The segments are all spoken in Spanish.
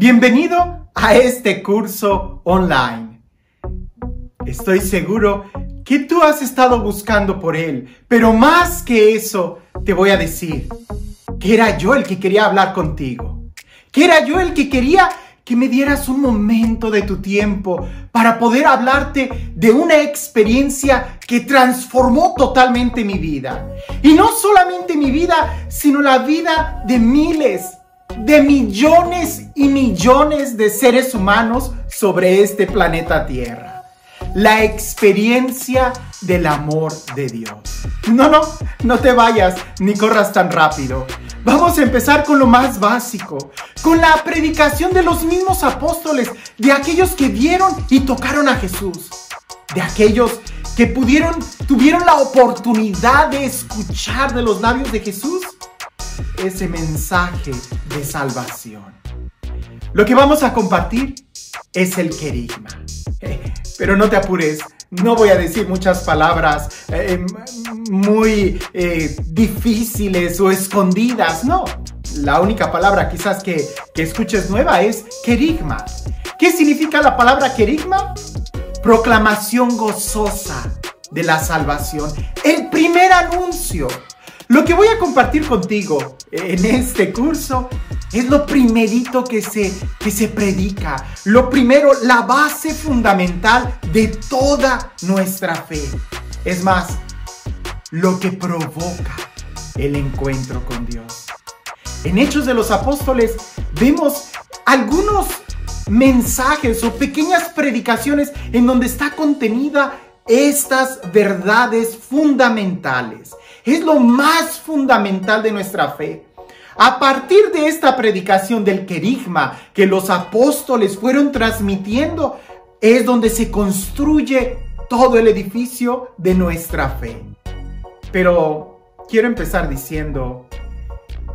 Bienvenido a este curso online. Estoy seguro que tú has estado buscando por él, pero más que eso, te voy a decir que era yo el que quería hablar contigo, que era yo el que quería que me dieras un momento de tu tiempo para poder hablarte de una experiencia que transformó totalmente mi vida. Y no solamente mi vida, sino la vida de miles, de millones y millones de seres humanos sobre este planeta Tierra la experiencia del amor de Dios. No, no, no te vayas ni corras tan rápido. Vamos a empezar con lo más básico, con la predicación de los mismos apóstoles, de aquellos que vieron y tocaron a Jesús, de aquellos que pudieron, tuvieron la oportunidad de escuchar de los labios de Jesús ese mensaje de salvación. Lo que vamos a compartir es el querigma. Pero no te apures, no voy a decir muchas palabras eh, muy eh, difíciles o escondidas, no. La única palabra quizás que, que escuches nueva es querigma. ¿Qué significa la palabra querigma? Proclamación gozosa de la salvación. El primer anuncio. Lo que voy a compartir contigo en este curso es lo primerito que se, que se predica. Lo primero, la base fundamental de toda nuestra fe. Es más, lo que provoca el encuentro con Dios. En Hechos de los Apóstoles vemos algunos mensajes o pequeñas predicaciones en donde está contenida estas verdades fundamentales. Es lo más fundamental de nuestra fe. A partir de esta predicación del querigma que los apóstoles fueron transmitiendo, es donde se construye todo el edificio de nuestra fe. Pero quiero empezar diciendo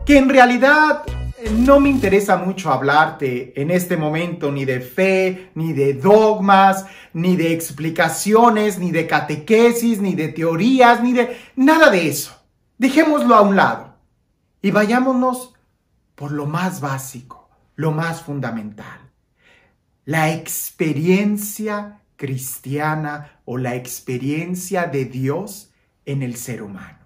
que en realidad no me interesa mucho hablarte en este momento ni de fe, ni de dogmas, ni de explicaciones, ni de catequesis, ni de teorías, ni de nada de eso. Dejémoslo a un lado y vayámonos por lo más básico, lo más fundamental. La experiencia cristiana o la experiencia de Dios en el ser humano.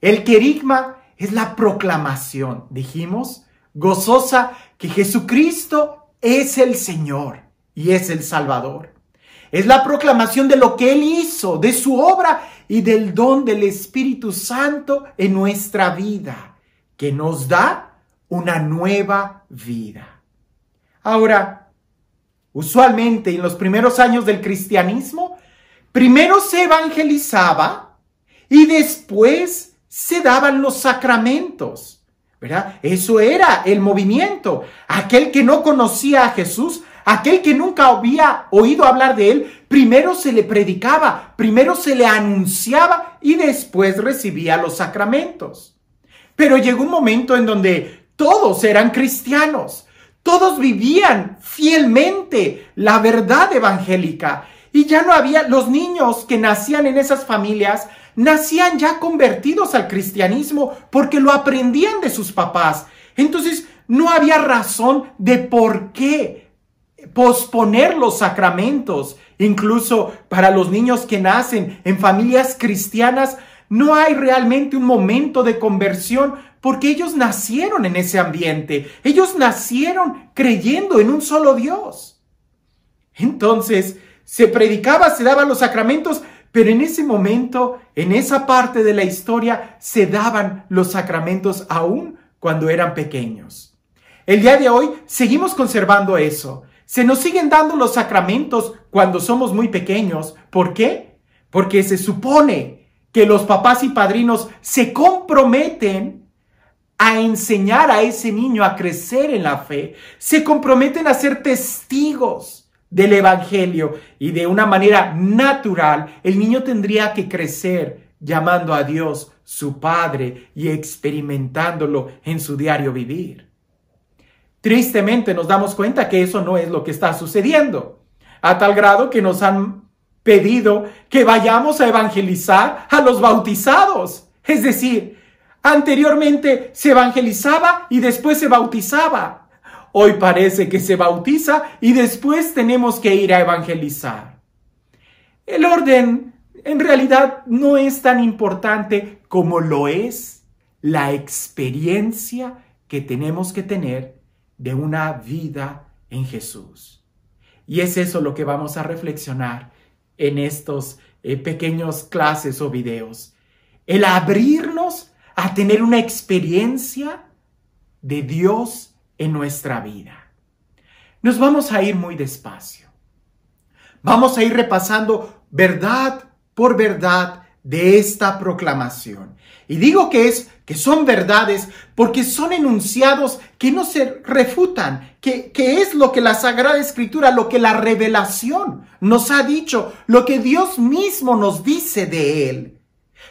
El querigma es la proclamación, dijimos, gozosa que Jesucristo es el Señor y es el Salvador. Es la proclamación de lo que Él hizo, de su obra y del don del Espíritu Santo en nuestra vida, que nos da una nueva vida. Ahora, usualmente en los primeros años del cristianismo, primero se evangelizaba y después se daban los sacramentos. ¿verdad? Eso era el movimiento. Aquel que no conocía a Jesús Aquel que nunca había oído hablar de él, primero se le predicaba, primero se le anunciaba y después recibía los sacramentos. Pero llegó un momento en donde todos eran cristianos, todos vivían fielmente la verdad evangélica y ya no había los niños que nacían en esas familias, nacían ya convertidos al cristianismo porque lo aprendían de sus papás. Entonces no había razón de por qué posponer los sacramentos. Incluso para los niños que nacen en familias cristianas, no hay realmente un momento de conversión porque ellos nacieron en ese ambiente. Ellos nacieron creyendo en un solo Dios. Entonces, se predicaba, se daban los sacramentos, pero en ese momento, en esa parte de la historia, se daban los sacramentos aún cuando eran pequeños. El día de hoy seguimos conservando eso. Se nos siguen dando los sacramentos cuando somos muy pequeños. ¿Por qué? Porque se supone que los papás y padrinos se comprometen a enseñar a ese niño a crecer en la fe, se comprometen a ser testigos del Evangelio y de una manera natural el niño tendría que crecer llamando a Dios su Padre y experimentándolo en su diario vivir. Tristemente nos damos cuenta que eso no es lo que está sucediendo, a tal grado que nos han pedido que vayamos a evangelizar a los bautizados. Es decir, anteriormente se evangelizaba y después se bautizaba. Hoy parece que se bautiza y después tenemos que ir a evangelizar. El orden en realidad no es tan importante como lo es la experiencia que tenemos que tener de una vida en Jesús. Y es eso lo que vamos a reflexionar en estos eh, pequeños clases o videos. El abrirnos a tener una experiencia de Dios en nuestra vida. Nos vamos a ir muy despacio. Vamos a ir repasando verdad por verdad de esta proclamación. Y digo que es que son verdades porque son enunciados que no se refutan, que, que, es lo que la Sagrada Escritura, lo que la revelación nos ha dicho, lo que Dios mismo nos dice de Él.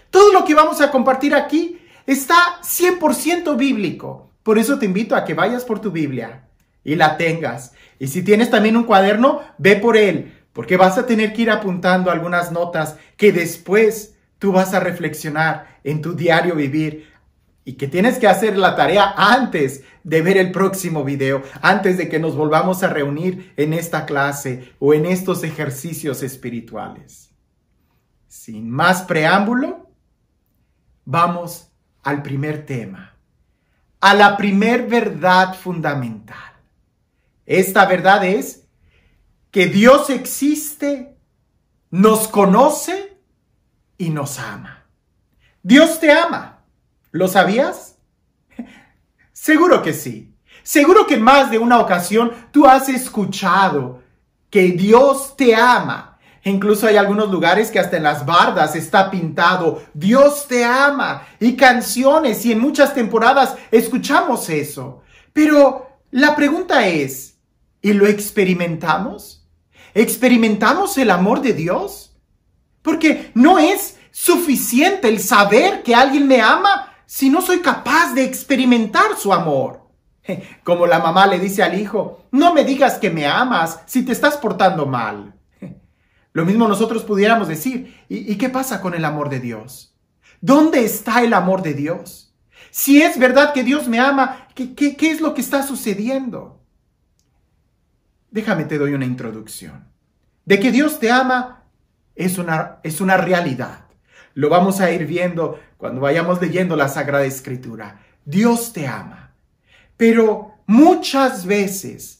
Todo lo que vamos a compartir aquí está 100% bíblico. Por eso te invito a que vayas por tu Biblia y la tengas. Y si tienes también un cuaderno, ve por él, porque vas a tener que ir apuntando algunas notas que después tú vas a reflexionar en tu diario vivir y que tienes que hacer la tarea antes de ver el próximo video, antes de que nos volvamos a reunir en esta clase o en estos ejercicios espirituales. Sin más preámbulo, vamos al primer tema, a la primer verdad fundamental. Esta verdad es que Dios existe, nos conoce y nos ama. Dios te ama. ¿Lo sabías? Seguro que sí. Seguro que en más de una ocasión tú has escuchado que Dios te ama. Incluso hay algunos lugares que hasta en las bardas está pintado, Dios te ama. Y canciones y en muchas temporadas escuchamos eso. Pero la pregunta es, ¿y lo experimentamos? ¿Experimentamos el amor de Dios? Porque no es suficiente el saber que alguien me ama si no soy capaz de experimentar su amor. Como la mamá le dice al hijo, no me digas que me amas si te estás portando mal. Lo mismo nosotros pudiéramos decir, ¿y, qué pasa con el amor de Dios? ¿Dónde está el amor de Dios? Si es verdad que Dios me ama, ¿qué, qué, qué es lo que está sucediendo? Déjame te doy una introducción. De que Dios te ama, es una, es una realidad. Lo vamos a ir viendo cuando vayamos leyendo la Sagrada Escritura. Dios te ama. Pero muchas veces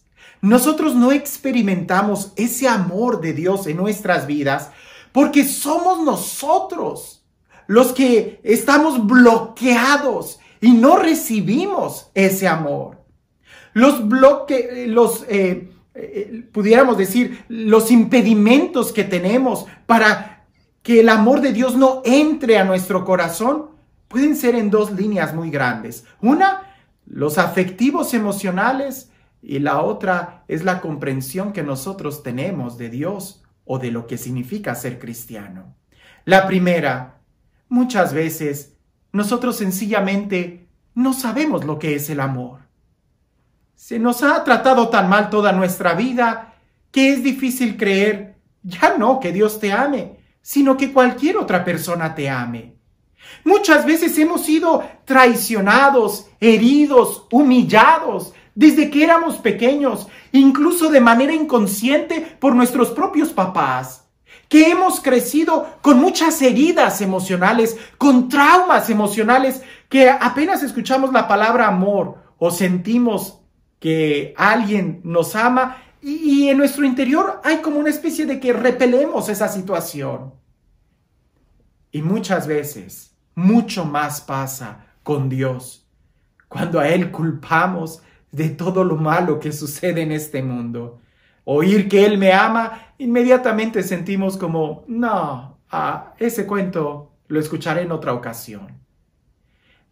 nosotros no experimentamos ese amor de Dios en nuestras vidas porque somos nosotros los que estamos bloqueados y no recibimos ese amor. Los bloques, los, eh, eh, pudiéramos decir, los impedimentos que tenemos para que el amor de Dios no entre a nuestro corazón pueden ser en dos líneas muy grandes. Una, los afectivos emocionales y la otra es la comprensión que nosotros tenemos de Dios o de lo que significa ser cristiano. La primera, muchas veces nosotros sencillamente no sabemos lo que es el amor. Se nos ha tratado tan mal toda nuestra vida que es difícil creer, ya no que Dios te ame, sino que cualquier otra persona te ame. Muchas veces hemos sido traicionados, heridos, humillados desde que éramos pequeños, incluso de manera inconsciente por nuestros propios papás, que hemos crecido con muchas heridas emocionales, con traumas emocionales, que apenas escuchamos la palabra amor o sentimos que alguien nos ama y, en nuestro interior hay como una especie de que repelemos esa situación. Y muchas veces, mucho más pasa con Dios. Cuando a Él culpamos de todo lo malo que sucede en este mundo. Oír que Él me ama, inmediatamente sentimos como, no, ese cuento lo escucharé en otra ocasión.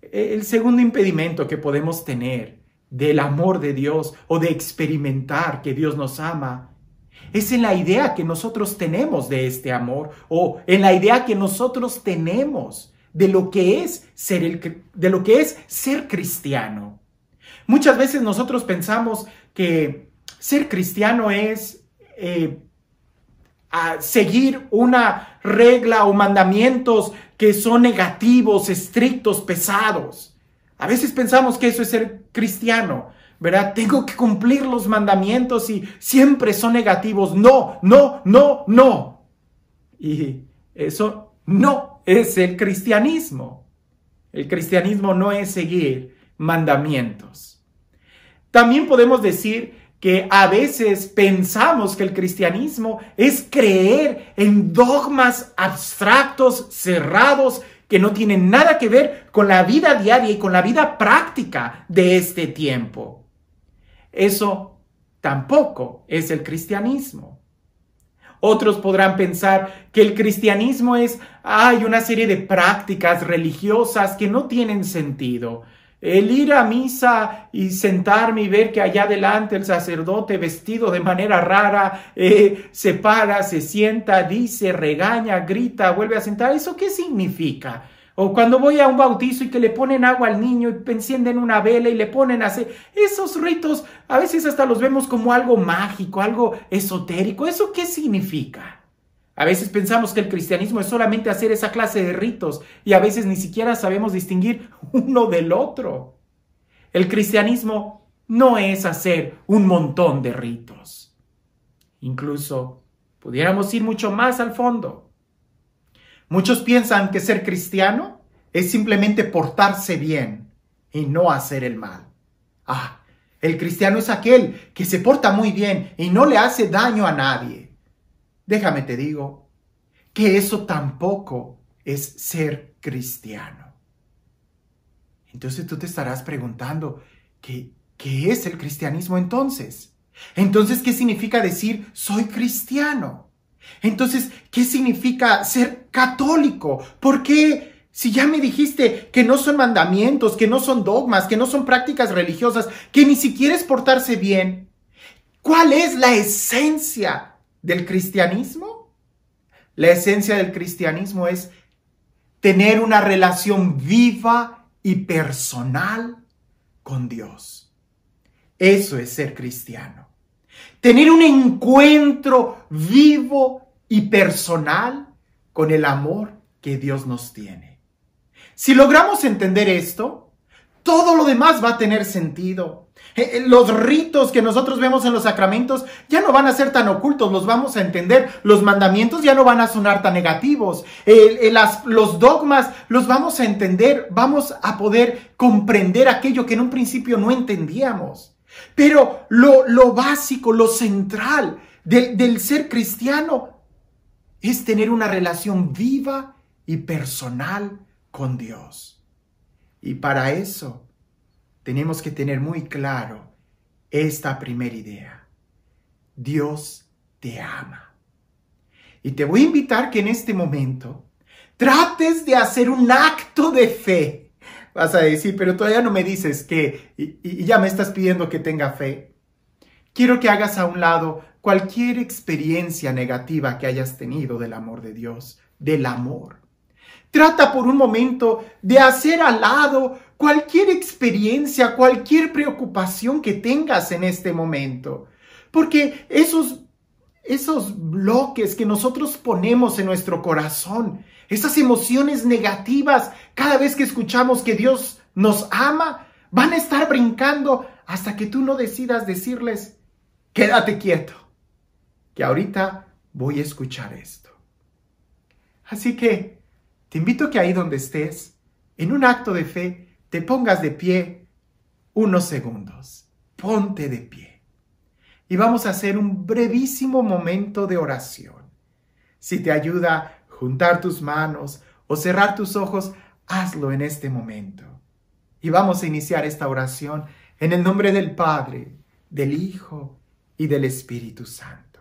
El segundo impedimento que podemos tener del amor de Dios o de experimentar que Dios nos ama, es en la idea que nosotros tenemos de este amor o en la idea que nosotros tenemos de lo que es ser el, de lo que es ser cristiano. Muchas veces nosotros pensamos que ser cristiano es eh, seguir una regla o mandamientos que son negativos, estrictos, pesados. A veces pensamos que eso es ser cristiano. ¿verdad? Tengo que cumplir los mandamientos y siempre son negativos. No, no, no, no. Y eso no es el cristianismo. El cristianismo no es seguir mandamientos. También podemos decir que a veces pensamos que el cristianismo es creer en dogmas abstractos, cerrados, que no tienen nada que ver con la vida diaria y con la vida práctica de este tiempo. Eso tampoco es el cristianismo. Otros podrán pensar que el cristianismo es, hay una serie de prácticas religiosas que no tienen sentido. El ir a misa y sentarme y ver que allá adelante el sacerdote vestido de manera rara eh, se para, se sienta, dice, regaña, grita, vuelve a sentar. ¿Eso qué significa? O cuando voy a un bautizo y que le ponen agua al niño y encienden una vela y le ponen así. Esos ritos a veces hasta los vemos como algo mágico, algo esotérico. ¿Eso qué significa? A veces pensamos que el cristianismo es solamente hacer esa clase de ritos y a veces ni siquiera sabemos distinguir uno del otro. El cristianismo no es hacer un montón de ritos. Incluso pudiéramos ir mucho más al fondo. Muchos piensan que ser cristiano es simplemente portarse bien y no hacer el mal. Ah, el cristiano es aquel que se porta muy bien y no le hace daño a nadie. Déjame te digo que eso tampoco es ser cristiano. Entonces tú te estarás preguntando, ¿qué, qué es el cristianismo entonces? Entonces, ¿qué significa decir soy cristiano? Entonces, ¿qué significa ser católico? ¿Por qué? Si ya me dijiste que no son mandamientos, que no son dogmas, que no son prácticas religiosas, que ni siquiera es portarse bien, ¿cuál es la esencia del cristianismo? La esencia del cristianismo es tener una relación viva y personal con Dios. Eso es ser cristiano tener un encuentro vivo y personal con el amor que Dios nos tiene. Si logramos entender esto, todo lo demás va a tener sentido. Eh, eh, los ritos que nosotros vemos en los sacramentos ya no van a ser tan ocultos, los vamos a entender. Los mandamientos ya no van a sonar tan negativos. los dogmas los vamos a entender, vamos a poder comprender aquello que en un principio no entendíamos. Pero lo, básico, lo central del ser cristiano es tener una relación viva y personal con Dios. Y para eso tenemos que tener muy claro esta primera idea. Dios te ama. Y te voy a invitar que en este momento trates de hacer un acto de fe Vas a decir, pero todavía no me dices que, y, ya me estás pidiendo que tenga fe. Quiero que hagas a un lado cualquier experiencia negativa que hayas tenido del amor de Dios, del amor. Trata por un momento de hacer al lado cualquier experiencia, cualquier preocupación que tengas en este momento. Porque esos, esos bloques que nosotros ponemos en nuestro corazón, esas emociones negativas, cada vez que escuchamos que Dios nos ama, van a estar brincando hasta que tú no decidas decirles, quédate quieto, que ahorita voy a escuchar esto. Así que te invito a que ahí donde estés, en un acto de fe, te pongas de pie unos segundos. Ponte de pie. Y vamos a hacer un brevísimo momento de oración. Si te ayuda juntar tus manos o cerrar tus ojos, hazlo en este momento. Y vamos a iniciar esta oración en el nombre del Padre, del Hijo y del Espíritu Santo.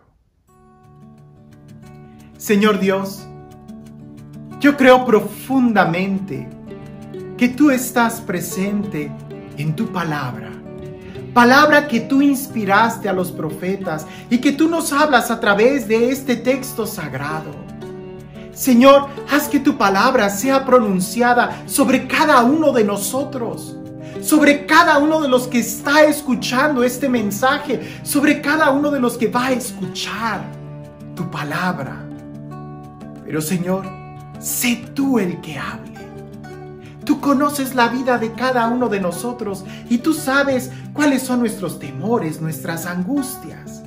Señor Dios, yo creo profundamente que tú estás presente en tu palabra. Palabra que tú inspiraste a los profetas y que tú nos hablas a través de este texto sagrado. Señor, haz que tu palabra sea pronunciada sobre cada uno de nosotros, sobre cada uno de los que está escuchando este mensaje, sobre cada uno de los que va a escuchar tu palabra. Pero Señor, sé tú el que hable. Tú conoces la vida de cada uno de nosotros y tú sabes cuáles son nuestros temores, nuestras angustias.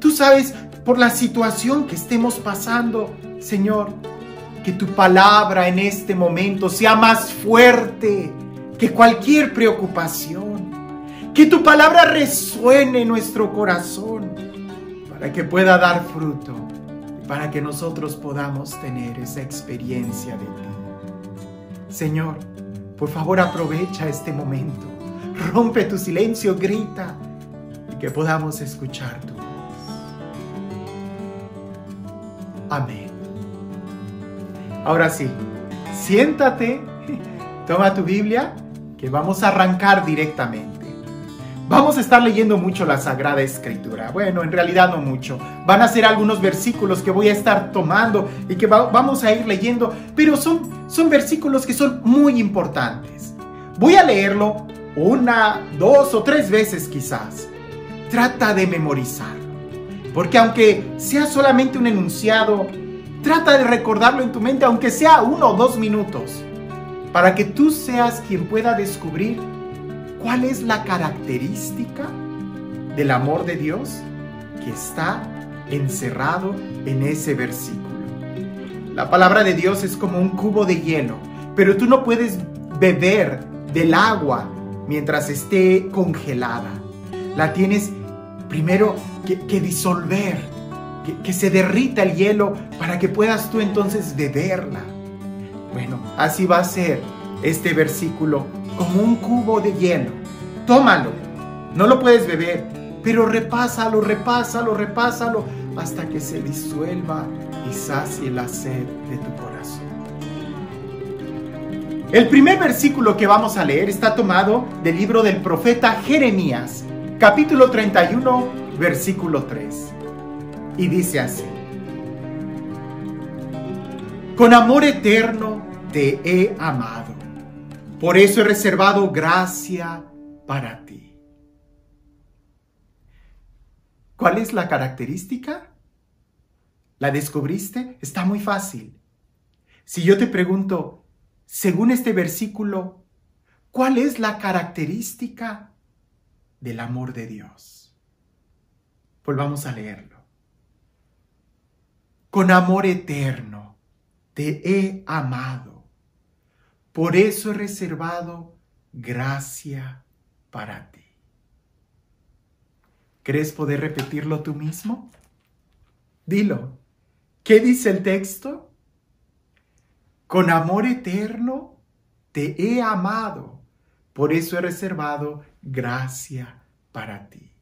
Tú sabes por la situación que estemos pasando, Señor, que tu palabra en este momento sea más fuerte que cualquier preocupación. Que tu palabra resuene en nuestro corazón para que pueda dar fruto y para que nosotros podamos tener esa experiencia de ti. Señor, por favor aprovecha este momento, rompe tu silencio, grita y que podamos escuchar tu voz. Amén. Ahora sí, siéntate, toma tu Biblia, que vamos a arrancar directamente. Vamos a estar leyendo mucho la Sagrada Escritura. Bueno, en realidad no mucho. Van a ser algunos versículos que voy a estar tomando y que vamos a ir leyendo, pero son, son versículos que son muy importantes. Voy a leerlo una, dos o tres veces quizás. Trata de memorizarlo. Porque aunque sea solamente un enunciado, trata de recordarlo en tu mente, aunque sea uno o dos minutos, para que tú seas quien pueda descubrir ¿Cuál es la característica del amor de Dios que está encerrado en ese versículo? La palabra de Dios es como un cubo de hielo, pero tú no puedes beber del agua mientras esté congelada. La tienes primero que, disolver, que, que se derrita el hielo para que puedas tú entonces beberla. Bueno, así va a ser este versículo como un cubo de hielo. Tómalo. No lo puedes beber, pero repásalo, repásalo, repásalo hasta que se disuelva y sacie la sed de tu corazón. El primer versículo que vamos a leer está tomado del libro del profeta Jeremías, capítulo 31, versículo 3. Y dice así. Con amor eterno te he amado por eso he reservado gracia para ti. ¿Cuál es la característica? ¿La descubriste? Está muy fácil. Si yo te pregunto, según este versículo, ¿cuál es la característica del amor de Dios? Volvamos a leerlo. Con amor eterno te he amado por eso he reservado gracia para ti. ¿Crees poder repetirlo tú mismo? Dilo. ¿Qué dice el texto? Con amor eterno te he amado, por eso he reservado gracia para ti.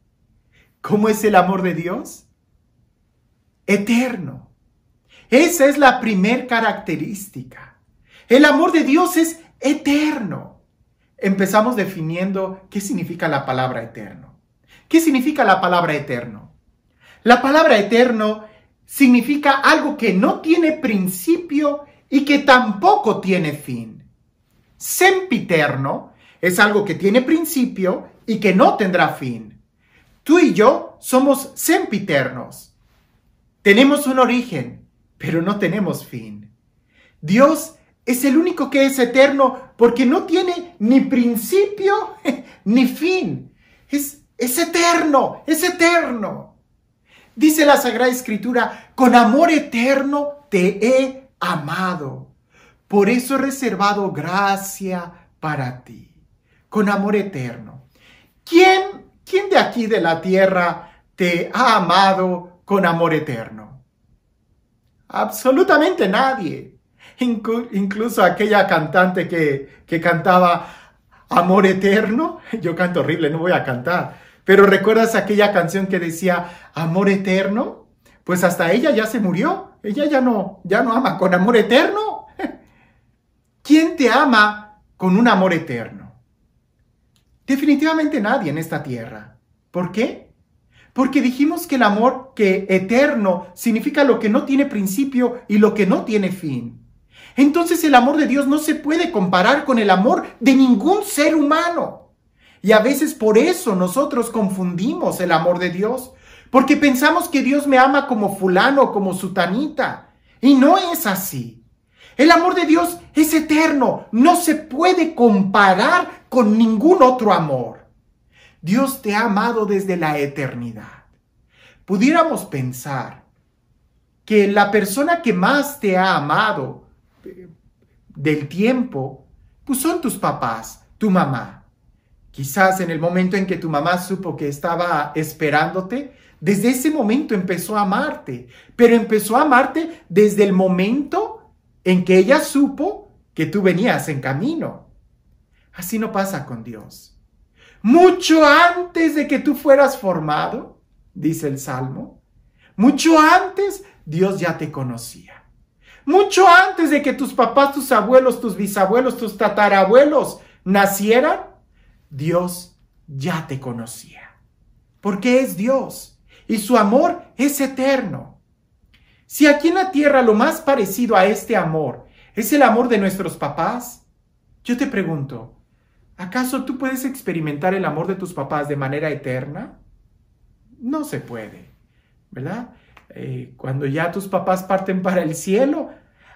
¿Cómo es el amor de Dios? Eterno. Esa es la primer característica. El amor de Dios es eterno. Empezamos definiendo qué significa la palabra eterno. ¿Qué significa la palabra eterno? La palabra eterno significa algo que no tiene principio y que tampoco tiene fin. Sempiterno es algo que tiene principio y que no tendrá fin. Tú y yo somos sempiternos. Tenemos un origen, pero no tenemos fin. Dios es el único que es eterno porque no tiene ni principio ni fin. Es, es eterno, es eterno. Dice la Sagrada Escritura, con amor eterno te he amado. Por eso he reservado gracia para ti. Con amor eterno. ¿Quién, quién de aquí de la tierra te ha amado con amor eterno? Absolutamente nadie incluso aquella cantante que, que cantaba Amor Eterno, yo canto horrible, no voy a cantar, pero ¿recuerdas aquella canción que decía Amor Eterno? Pues hasta ella ya se murió, ella ya no, ya no ama con amor eterno. ¿Quién te ama con un amor eterno? Definitivamente nadie en esta tierra. ¿Por qué? Porque dijimos que el amor que eterno significa lo que no tiene principio y lo que no tiene fin entonces el amor de Dios no se puede comparar con el amor de ningún ser humano. Y a veces por eso nosotros confundimos el amor de Dios, porque pensamos que Dios me ama como fulano, como sutanita. Y no es así. El amor de Dios es eterno, no se puede comparar con ningún otro amor. Dios te ha amado desde la eternidad. Pudiéramos pensar que la persona que más te ha amado del tiempo, pues son tus papás, tu mamá. Quizás en el momento en que tu mamá supo que estaba esperándote, desde ese momento empezó a amarte, pero empezó a amarte desde el momento en que ella supo que tú venías en camino. Así no pasa con Dios. Mucho antes de que tú fueras formado, dice el Salmo, mucho antes Dios ya te conocía. Mucho antes de que tus papás, tus abuelos, tus bisabuelos, tus tatarabuelos nacieran, Dios ya te conocía. Porque es Dios y su amor es eterno. Si aquí en la tierra lo más parecido a este amor es el amor de nuestros papás, yo te pregunto, ¿acaso tú puedes experimentar el amor de tus papás de manera eterna? No se puede, ¿verdad? Eh, cuando ya tus papás parten para el cielo,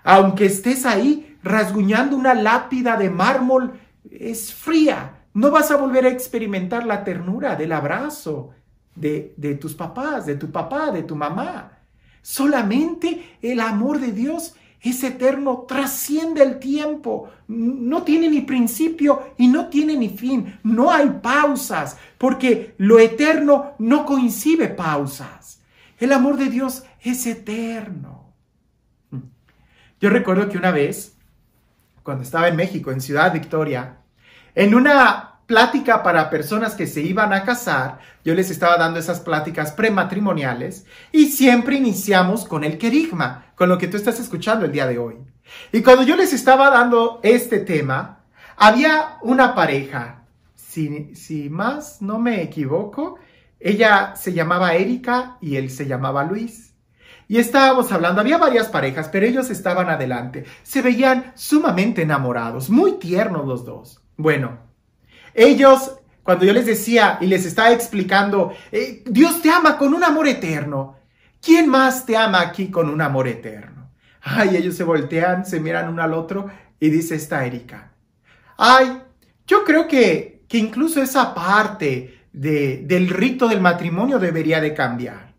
aunque estés ahí rasguñando una lápida de mármol, es fría. No vas a volver a experimentar la ternura del abrazo de, de tus papás, de tu papá, de tu mamá. Solamente el amor de Dios es eterno, trasciende el tiempo, no tiene ni principio y no tiene ni fin, no hay pausas, porque lo eterno no coincide pausas. El amor de Dios es eterno. Yo recuerdo que una vez, cuando estaba en México, en Ciudad Victoria, en una plática para personas que se iban a casar, yo les estaba dando esas pláticas prematrimoniales y siempre iniciamos con el querigma, con lo que tú estás escuchando el día de hoy. Y cuando yo les estaba dando este tema, había una pareja, si, si más no me equivoco, ella se llamaba Erika y él se llamaba Luis. Y estábamos hablando, había varias parejas, pero ellos estaban adelante. Se veían sumamente enamorados, muy tiernos los dos. Bueno, ellos, cuando yo les decía y les estaba explicando, eh, Dios te ama con un amor eterno. ¿Quién más te ama aquí con un amor eterno? Ay, ellos se voltean, se miran uno al otro y dice esta Erika. Ay, yo creo que, que incluso esa parte de, del rito del matrimonio debería de cambiar.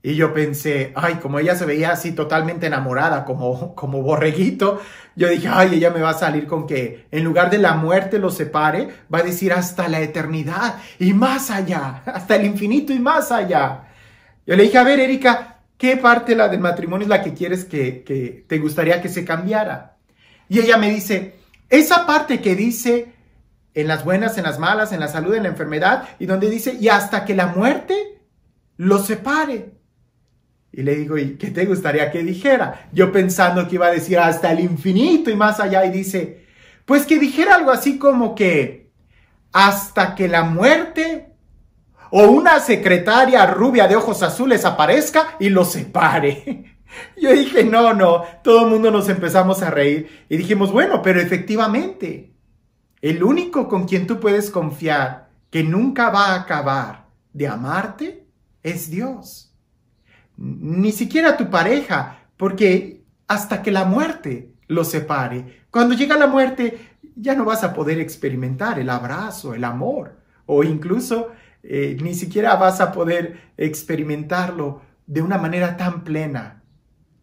Y yo pensé, ay, como ella se veía así totalmente enamorada, como, como borreguito, yo dije, ay, ella me va a salir con que en lugar de la muerte lo separe, va a decir hasta la eternidad y más allá, hasta el infinito y más allá. Yo le dije, a ver, Erika, ¿qué parte la del matrimonio es la que quieres que, que te gustaría que se cambiara? Y ella me dice, esa parte que dice en las buenas, en las malas, en la salud, en la enfermedad, y donde dice, y hasta que la muerte lo separe. Y le digo, ¿y qué te gustaría que dijera? Yo pensando que iba a decir hasta el infinito y más allá y dice, pues que dijera algo así como que hasta que la muerte o una secretaria rubia de ojos azules aparezca y lo separe. Yo dije, no, no, todo el mundo nos empezamos a reír y dijimos, bueno, pero efectivamente, el único con quien tú puedes confiar que nunca va a acabar de amarte es Dios ni siquiera tu pareja, porque hasta que la muerte los separe, cuando llega la muerte ya no vas a poder experimentar el abrazo, el amor, o incluso eh, ni siquiera vas a poder experimentarlo de una manera tan plena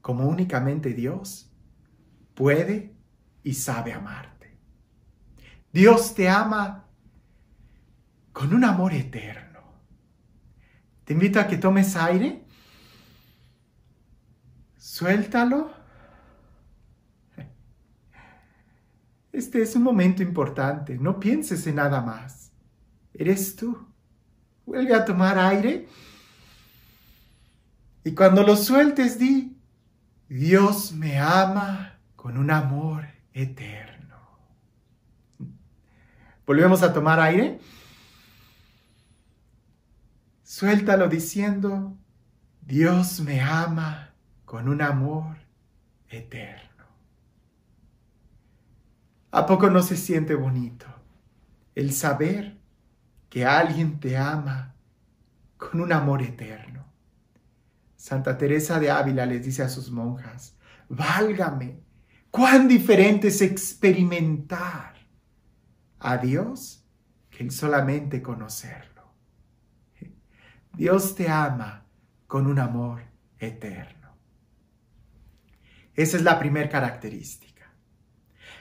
como únicamente Dios puede y sabe amarte. Dios te ama con un amor eterno. Te invito a que tomes aire Suéltalo. Este es un momento importante. No pienses en nada más. Eres tú. Vuelve a tomar aire. Y cuando lo sueltes, di, Dios me ama con un amor eterno. Volvemos a tomar aire. Suéltalo diciendo, Dios me ama con un amor eterno. ¿A poco no se siente bonito el saber que alguien te ama con un amor eterno? Santa Teresa de Ávila les dice a sus monjas, válgame, Cuán diferente es experimentar a Dios que solamente conocerlo. Dios te ama con un amor eterno. Esa es la primera característica.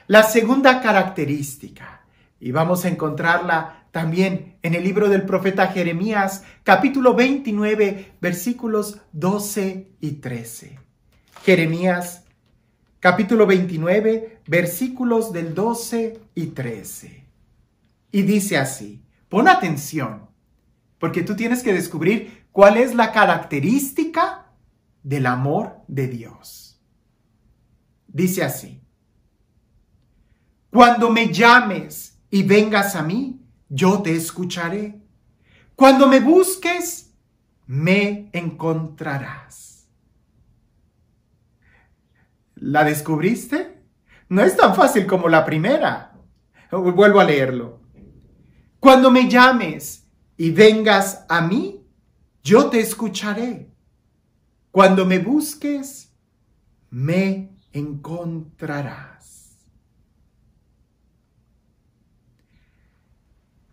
La segunda característica, y vamos a encontrarla también en el libro del profeta Jeremías, capítulo 29, versículos 12 y 13. Jeremías, capítulo 29, versículos del 12 y 13. Y dice así, pon atención, porque tú tienes que descubrir cuál es la característica del amor de Dios. Dice así, cuando me llames y vengas a mí, yo te escucharé. Cuando me busques, me encontrarás. ¿La descubriste? No es tan fácil como la primera. Vuelvo a leerlo. Cuando me llames y vengas a mí, yo te escucharé. Cuando me busques, me encontrarás.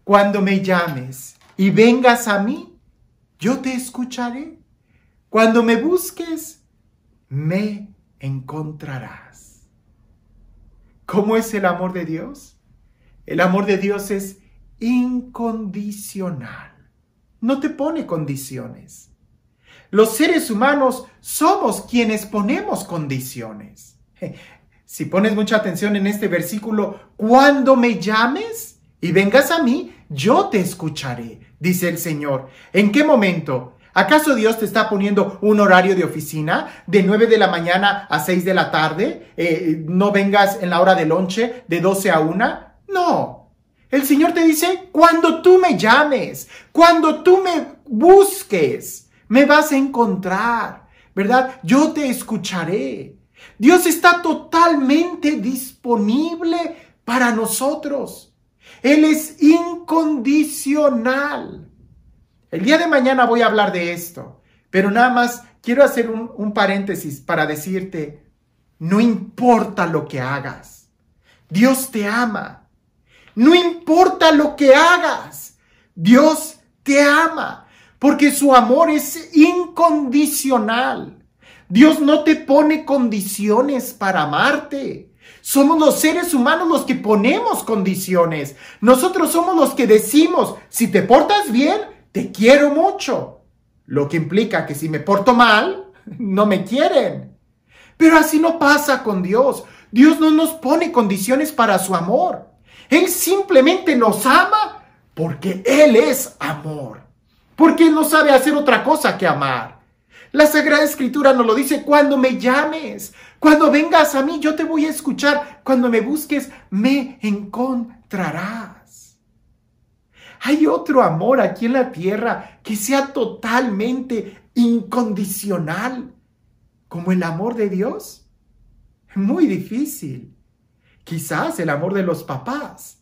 Cuando me llames y vengas a mí, yo te escucharé. Cuando me busques, me encontrarás. ¿Cómo es el amor de Dios? El amor de Dios es incondicional. No te pone condiciones. Los seres humanos somos quienes ponemos condiciones. Si pones mucha atención en este versículo, cuando me llames y vengas a mí, yo te escucharé, dice el Señor. ¿En qué momento? ¿Acaso Dios te está poniendo un horario de oficina de 9 de la mañana a 6 de la tarde? Eh, no vengas en la hora de lonche de 12 a 1. No, el Señor te dice, cuando tú me llames, cuando tú me busques, me vas a encontrar, ¿verdad? Yo te escucharé. Dios está totalmente disponible para nosotros. Él es incondicional. El día de mañana voy a hablar de esto, pero nada más quiero hacer un, un paréntesis para decirte, no importa lo que hagas, Dios te ama. No importa lo que hagas, Dios te ama, porque su amor es incondicional. Dios no te pone condiciones para amarte. Somos los seres humanos los que ponemos condiciones. Nosotros somos los que decimos, si te portas bien, te quiero mucho. Lo que implica que si me porto mal, no me quieren. Pero así no pasa con Dios. Dios no nos pone condiciones para su amor. Él simplemente nos ama porque Él es amor. Porque Él no sabe hacer otra cosa que amar. La Sagrada Escritura nos lo dice, cuando me llames, cuando vengas a mí, yo te voy a escuchar. Cuando me busques, me encontrarás. Hay otro amor aquí en la tierra que sea totalmente incondicional, como el amor de Dios. Muy difícil. Quizás el amor de los papás.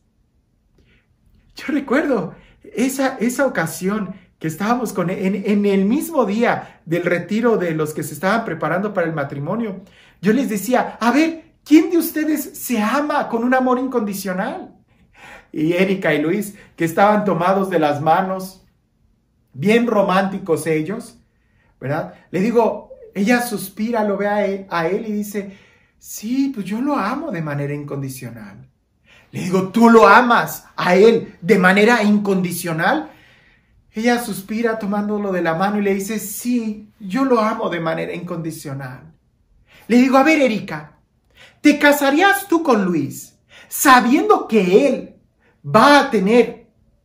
Yo recuerdo esa, esa ocasión que estábamos con en, en el mismo día del retiro de los que se estaban preparando para el matrimonio. Yo les decía, a ver, ¿quién de ustedes se ama con un amor incondicional? Y Erika y Luis, que estaban tomados de las manos, bien románticos ellos, ¿verdad? Le digo, ella suspira, lo ve a él, a él y dice, Sí, pues yo lo amo de manera incondicional. Le digo, ¿tú lo amas a él de manera incondicional? Ella suspira tomándolo de la mano y le dice, sí, yo lo amo de manera incondicional. Le digo, a ver, Erika, ¿te casarías tú con Luis sabiendo que él va a tener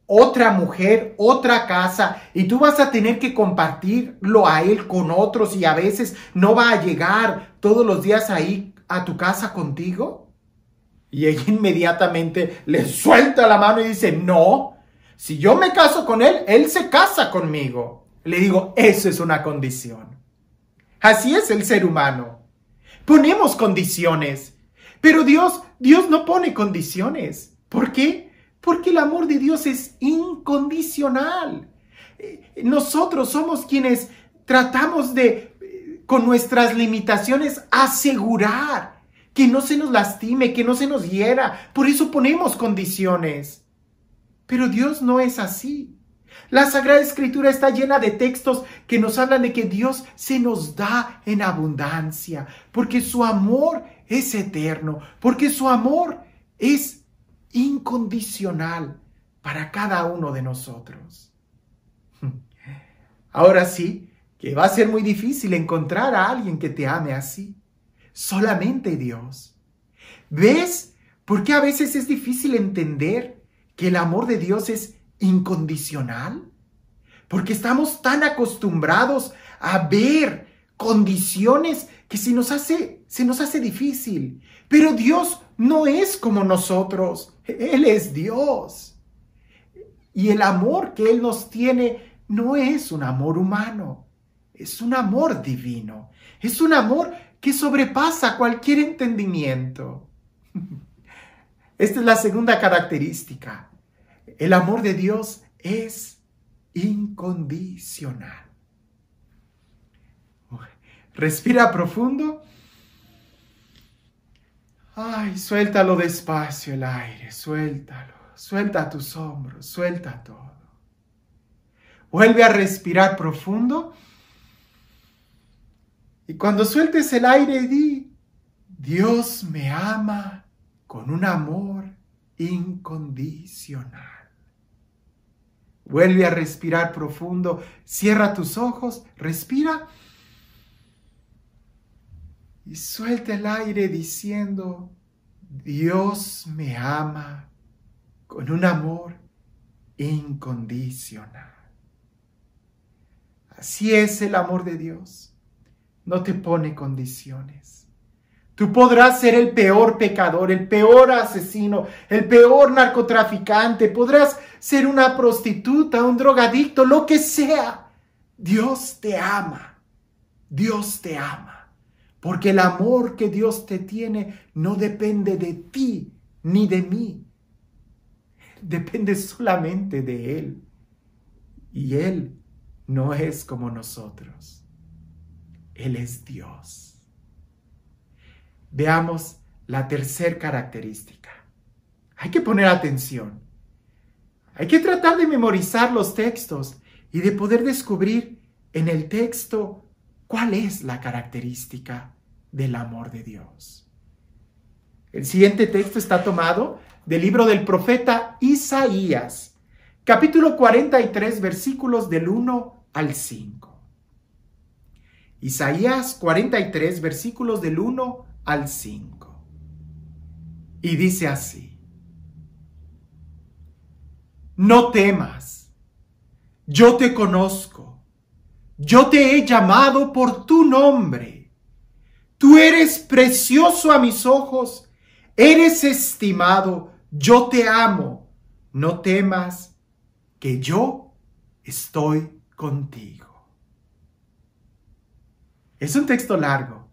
otra mujer, otra casa, y tú vas a tener que compartirlo a él con otros y a veces no va a llegar todos los días ahí a tu casa contigo? Y ella inmediatamente le suelta la mano y dice, no, si yo me caso con él, él se casa conmigo. Le digo, eso es una condición. Así es el ser humano. Ponemos condiciones, pero Dios, Dios no pone condiciones. ¿Por qué? Porque el amor de Dios es incondicional. Nosotros somos quienes tratamos de con nuestras limitaciones, asegurar que no se nos lastime, que no se nos hiera. Por eso ponemos condiciones. Pero Dios no es así. La Sagrada Escritura está llena de textos que nos hablan de que Dios se nos da en abundancia, porque su amor es eterno, porque su amor es incondicional para cada uno de nosotros. Ahora sí, que va a ser muy difícil encontrar a alguien que te ame así. Solamente Dios. ¿Ves por qué a veces es difícil entender que el amor de Dios es incondicional? Porque estamos tan acostumbrados a ver condiciones que se nos hace, se nos hace difícil. Pero Dios no es como nosotros. Él es Dios. Y el amor que Él nos tiene no es un amor humano, es un amor divino. Es un amor que sobrepasa cualquier entendimiento. Esta es la segunda característica. El amor de Dios es incondicional. Respira profundo. Ay, suéltalo despacio el aire, suéltalo. Suelta tus hombros, suelta todo. Vuelve a respirar profundo. Y cuando sueltes el aire, di, Dios me ama con un amor incondicional. Vuelve a respirar profundo, cierra tus ojos, respira y suelta el aire diciendo, Dios me ama con un amor incondicional. Así es el amor de Dios. No te pone condiciones. Tú podrás ser el peor pecador, el peor asesino, el peor narcotraficante, podrás ser una prostituta, un drogadicto, lo que sea. Dios te ama. Dios te ama. Porque el amor que Dios te tiene no depende de ti ni de mí. Depende solamente de Él. Y Él no es como nosotros. Él es Dios. Veamos la tercera característica. Hay que poner atención. Hay que tratar de memorizar los textos y de poder descubrir en el texto cuál es la característica del amor de Dios. El siguiente texto está tomado del libro del profeta Isaías, capítulo 43, versículos del 1 al 5. Isaías 43, versículos del 1 al 5. Y dice así, no temas, yo te conozco, yo te he llamado por tu nombre, tú eres precioso a mis ojos, eres estimado, yo te amo, no temas, que yo estoy contigo. Es un texto largo,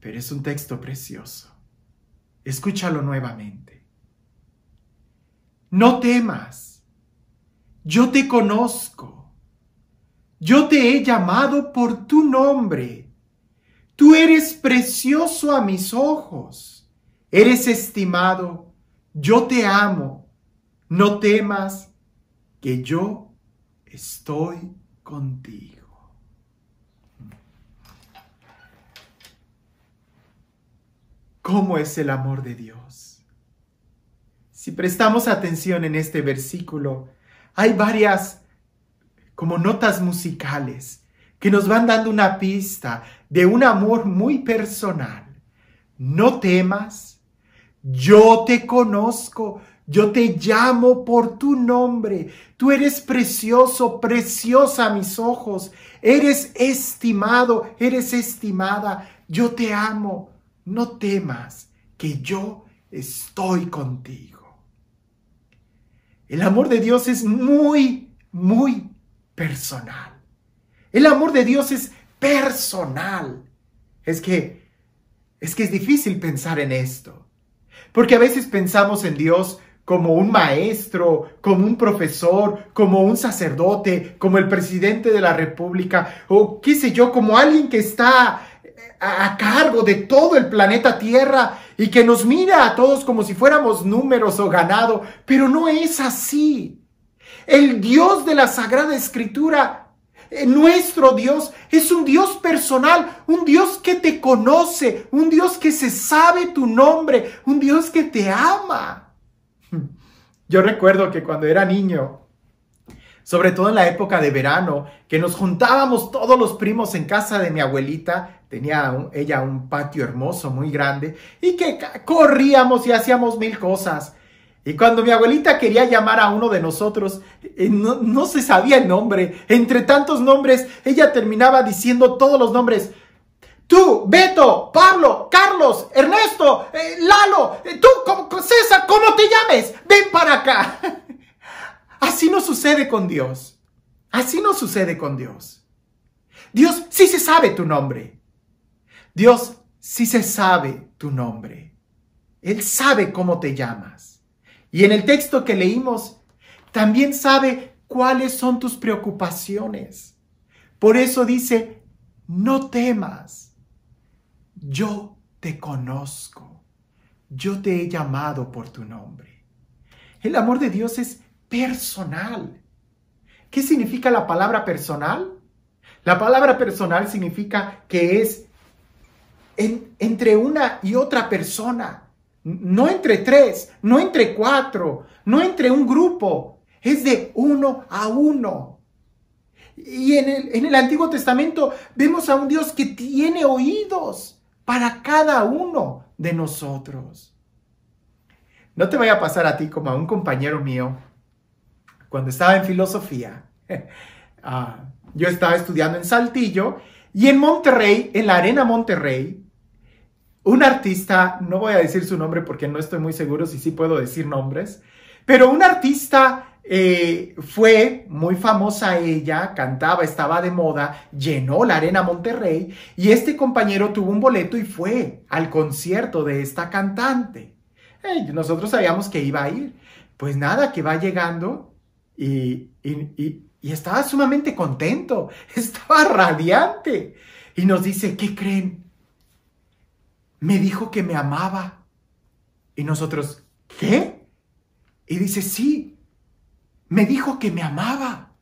pero es un texto precioso. Escúchalo nuevamente. No temas, yo te conozco, yo te he llamado por tu nombre, tú eres precioso a mis ojos, eres estimado, yo te amo, no temas, que yo estoy contigo. cómo es el amor de Dios. Si prestamos atención en este versículo, hay varias como notas musicales que nos van dando una pista de un amor muy personal. No temas, yo te conozco, yo te llamo por tu nombre, tú eres precioso, preciosa a mis ojos, eres estimado, eres estimada, yo te amo, no temas, que yo estoy contigo. El amor de Dios es muy, muy personal. El amor de Dios es personal. Es que, es que es difícil pensar en esto. Porque a veces pensamos en Dios como un maestro, como un profesor, como un sacerdote, como el presidente de la República, o qué sé yo, como alguien que está a cargo de todo el planeta Tierra y que nos mira a todos como si fuéramos números o ganado, pero no es así. El Dios de la Sagrada Escritura, nuestro Dios, es un Dios personal, un Dios que te conoce, un Dios que se sabe tu nombre, un Dios que te ama. Yo recuerdo que cuando era niño, sobre todo en la época de verano, que nos juntábamos todos los primos en casa de mi abuelita, tenía ella un patio hermoso, muy grande, y que corríamos y hacíamos mil cosas. Y cuando mi abuelita quería llamar a uno de nosotros, eh, no, no, se sabía el nombre. Entre tantos nombres, ella terminaba diciendo todos los nombres. Tú, Beto, Pablo, Carlos, Ernesto, eh, Lalo, eh, tú, César, ¿cómo te llames? Ven para acá. Así no sucede con Dios. Así no sucede con Dios. Dios sí se sabe tu nombre. Dios sí se sabe tu nombre. Él sabe cómo te llamas. Y en el texto que leímos, también sabe cuáles son tus preocupaciones. Por eso dice, no temas. Yo te conozco. Yo te he llamado por tu nombre. El amor de Dios es personal. ¿Qué significa la palabra personal? La palabra personal significa que es entre una y otra persona, no entre tres, no entre cuatro, no entre un grupo, es de uno a uno. Y en el, en el Antiguo Testamento vemos a un Dios que tiene oídos para cada uno de nosotros. No te vaya a pasar a ti como a un compañero mío cuando estaba en filosofía, ah, yo estaba estudiando en Saltillo y en Monterrey, en la Arena Monterrey, un artista, no voy a decir su nombre porque no estoy muy seguro si sí puedo decir nombres, pero un artista eh, fue muy famosa ella, cantaba, estaba de moda, llenó la Arena Monterrey y este compañero tuvo un boleto y fue al concierto de esta cantante. nosotros sabíamos que iba a ir. Pues nada, que va llegando y, estaba sumamente contento, estaba radiante. Y nos dice, ¿qué creen? Me dijo que me amaba. Y nosotros, ¿qué? Y dice, sí, me dijo que me amaba.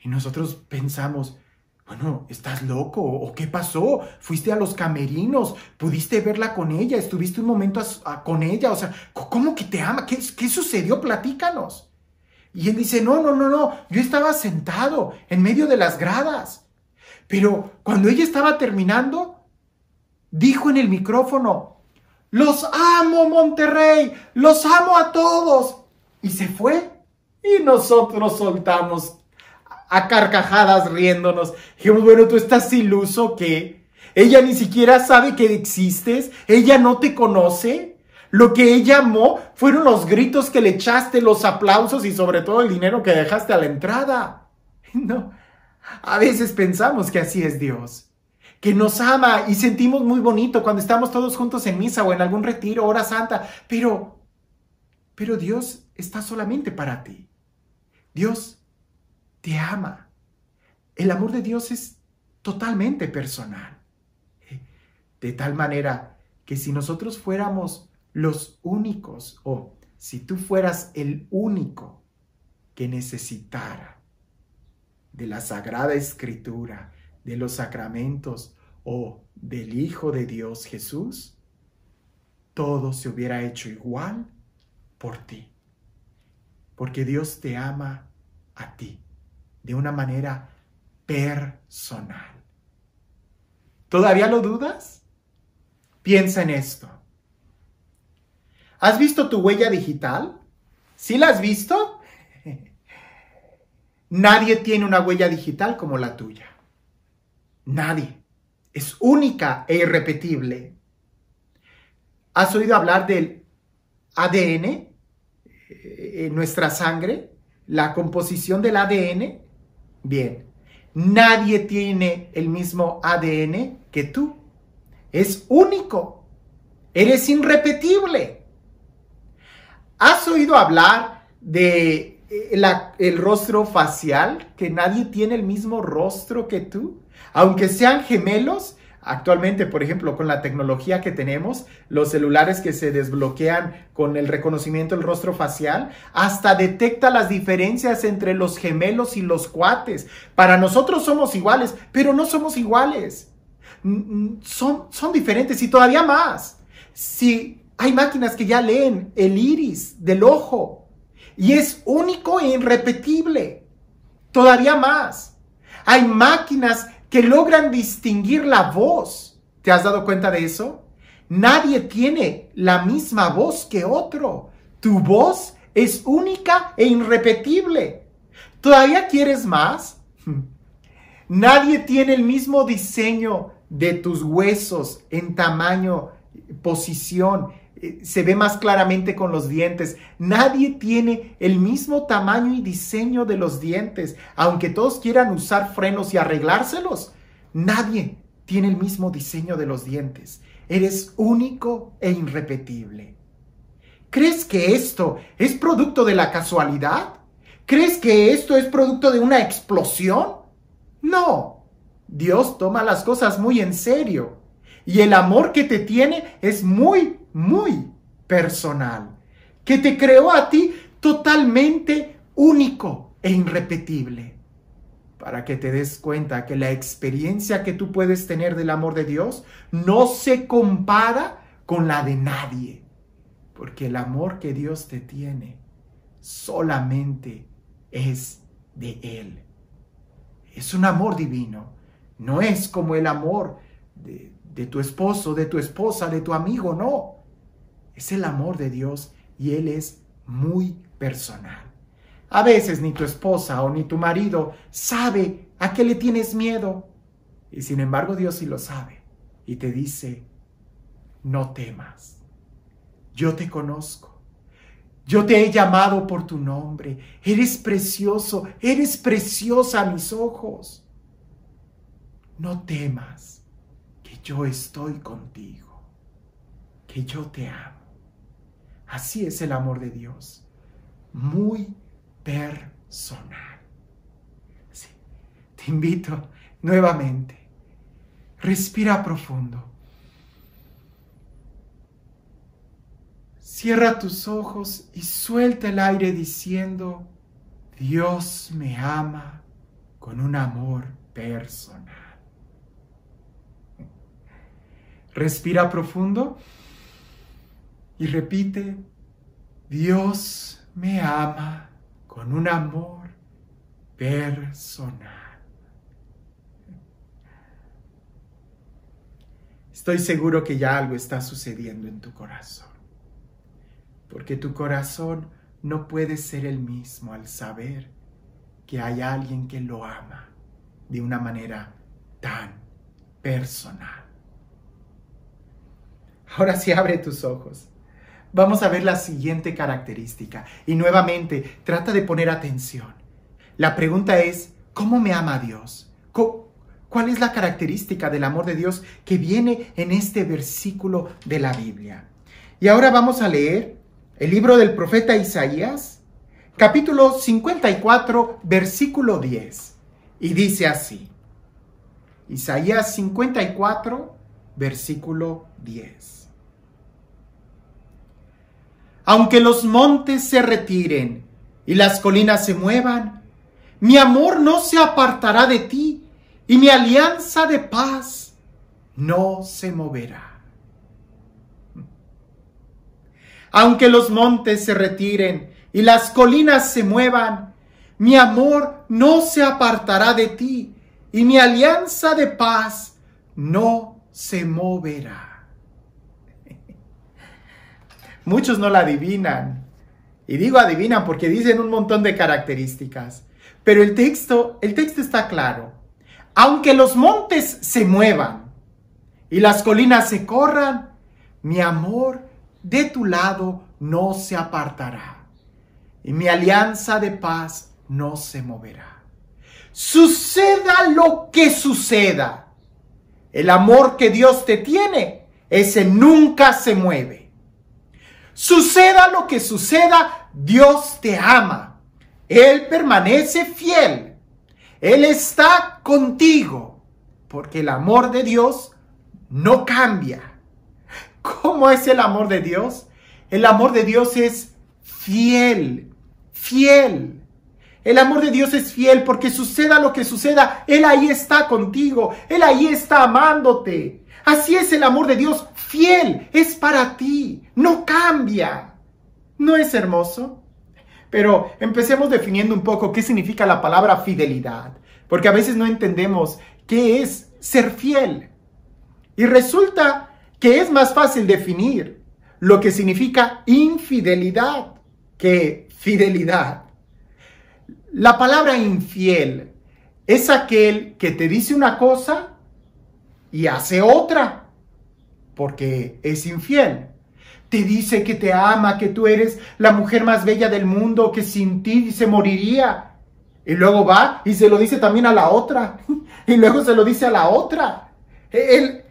Y nosotros pensamos, bueno, ¿estás loco? ¿O qué pasó? ¿Fuiste a los camerinos? ¿Pudiste verla con ella? ¿Estuviste un momento con ella? O sea, ¿cómo que te ama? ¿Qué, qué sucedió? Platícanos. Y él dice, no, no, no, no, yo estaba sentado en medio de las gradas. Pero cuando ella estaba terminando, dijo en el micrófono, los amo Monterrey, los amo a todos. Y se fue. Y nosotros soltamos a carcajadas riéndonos. Dijimos, bueno, tú estás iluso que ella ni siquiera sabe que existes, ella no te conoce. Lo que ella amó fueron los gritos que le echaste, los aplausos y sobre todo el dinero que dejaste a la entrada. No, a veces pensamos que así es Dios, que nos ama y sentimos muy bonito cuando estamos todos juntos en misa o en algún retiro, hora santa, pero, pero Dios está solamente para ti. Dios te ama. El amor de Dios es totalmente personal. De tal manera que si nosotros fuéramos los únicos, o si tú fueras el único que necesitara de la Sagrada Escritura, de los sacramentos o del Hijo de Dios Jesús, todo se hubiera hecho igual por ti. Porque Dios te ama a ti de una manera personal. ¿Todavía lo dudas? Piensa en esto. ¿Has visto tu huella digital? ¿Sí la has visto? Nadie tiene una huella digital como la tuya. Nadie. Es única e irrepetible. ¿Has oído hablar del ADN eh, en nuestra sangre? La composición del ADN. Bien. Nadie tiene el mismo ADN que tú. Es único. Eres irrepetible. ¿Has oído hablar de eh, el rostro facial? Que nadie tiene el mismo rostro que tú. Aunque sean gemelos, Actualmente, por ejemplo, con la tecnología que tenemos, los celulares que se desbloquean con el reconocimiento del rostro facial, hasta detecta las diferencias entre los gemelos y los cuates. Para nosotros somos iguales, pero no somos iguales. Son, son diferentes y todavía más. Si hay máquinas que ya leen el iris del ojo y es único e irrepetible. Todavía más. Hay máquinas que logran distinguir la voz. ¿Te has dado cuenta de eso? Nadie tiene la misma voz que otro. Tu voz es única e irrepetible. ¿Todavía quieres más? Nadie tiene el mismo diseño de tus huesos en tamaño, posición. Eh, se ve más claramente con los dientes. Nadie tiene el mismo tamaño y diseño de los dientes, aunque todos quieran usar frenos y arreglárselos. Nadie tiene el mismo diseño de los dientes. Eres único e irrepetible. ¿Crees que esto es producto de la casualidad? ¿Crees que esto es producto de una explosión? No. Dios toma las cosas muy en serio. Y el amor que te tiene es muy, muy personal. Que te creó a ti totalmente único e irrepetible para que te des cuenta que la experiencia que tú puedes tener del amor de Dios no se compara con la de nadie, porque el amor que Dios te tiene solamente es de Él. Es un amor divino, no es como el amor de, de tu esposo, de tu esposa, de tu amigo, no. Es el amor de Dios y Él es muy personal. A veces ni tu esposa o ni tu marido sabe a qué le tienes miedo. Y sin embargo Dios sí lo sabe. Y te dice, no temas. Yo te conozco. Yo te he llamado por tu nombre. Eres precioso. Eres preciosa a mis ojos. No temas que yo estoy contigo. Que yo te amo. Así es el amor de Dios. Muy personal. te invito nuevamente. Respira profundo. Cierra tus ojos y suelta el aire diciendo, Dios me ama con un amor personal. Respira profundo y repite, Dios me ama con un amor personal. Estoy seguro que ya algo está sucediendo en tu corazón, porque tu corazón no puede ser el mismo al saber que hay alguien que lo ama de una manera tan personal. Ahora sí abre tus ojos vamos a ver la siguiente característica. Y nuevamente, trata de poner atención. La pregunta es, ¿cómo me ama Dios? ¿Cuál es la característica del amor de Dios que viene en este versículo de la Biblia? Y ahora vamos a leer el libro del profeta Isaías, capítulo 54, versículo 10. Y dice así, Isaías 54, versículo 10. Aunque los montes se retiren y las colinas se muevan, mi amor no se apartará de ti y mi alianza de paz no se moverá. Aunque los montes se retiren y las colinas se muevan, mi amor no se apartará de ti y mi alianza de paz no se moverá. Muchos no la adivinan. Y digo adivinan porque dicen un montón de características. Pero el texto, el texto está claro. Aunque los montes se muevan y las colinas se corran, mi amor de tu lado no se apartará. Y mi alianza de paz no se moverá. Suceda lo que suceda. El amor que Dios te tiene, ese nunca se mueve. Suceda lo que suceda, Dios te ama. Él permanece fiel. Él está contigo, porque el amor de Dios no cambia. ¿Cómo es el amor de Dios? El amor de Dios es fiel, fiel. El amor de Dios es fiel porque suceda lo que suceda, Él ahí está contigo, Él ahí está amándote. Así es el amor de Dios, fiel, es para ti, no cambia. ¿No es hermoso? Pero empecemos definiendo un poco qué significa la palabra fidelidad, porque a veces no entendemos qué es ser fiel. Y resulta que es más fácil definir lo que significa infidelidad que fidelidad. La palabra infiel es aquel que te dice una cosa y hace otra, porque es infiel. Te dice que te ama, que tú eres la mujer más bella del mundo, que sin ti se moriría. Y luego va y se lo dice también a la otra. Y luego se lo dice a la otra. El,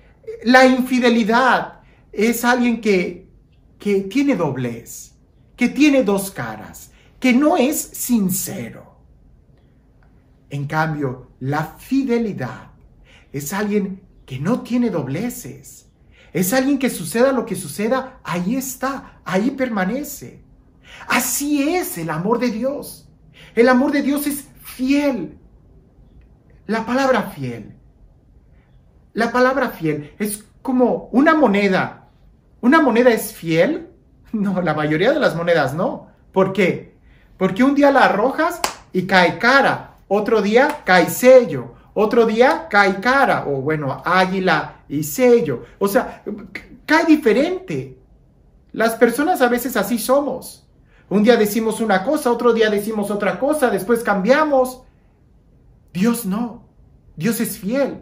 la infidelidad es alguien que, que tiene doblez, que tiene dos caras, que no es sincero. En cambio, la fidelidad es alguien que no tiene dobleces. Es alguien que suceda lo que suceda, ahí está, ahí permanece. Así es el amor de Dios. El amor de Dios es fiel. La palabra fiel la palabra fiel es como una moneda. ¿Una moneda es fiel? No, la mayoría de las monedas no. ¿Por qué? Porque un día la arrojas y cae cara, otro día cae sello, otro día cae cara, o bueno, águila y sello. O sea, cae diferente. Las personas a veces así somos. Un día decimos una cosa, otro día decimos otra cosa, después cambiamos. Dios no. Dios es fiel.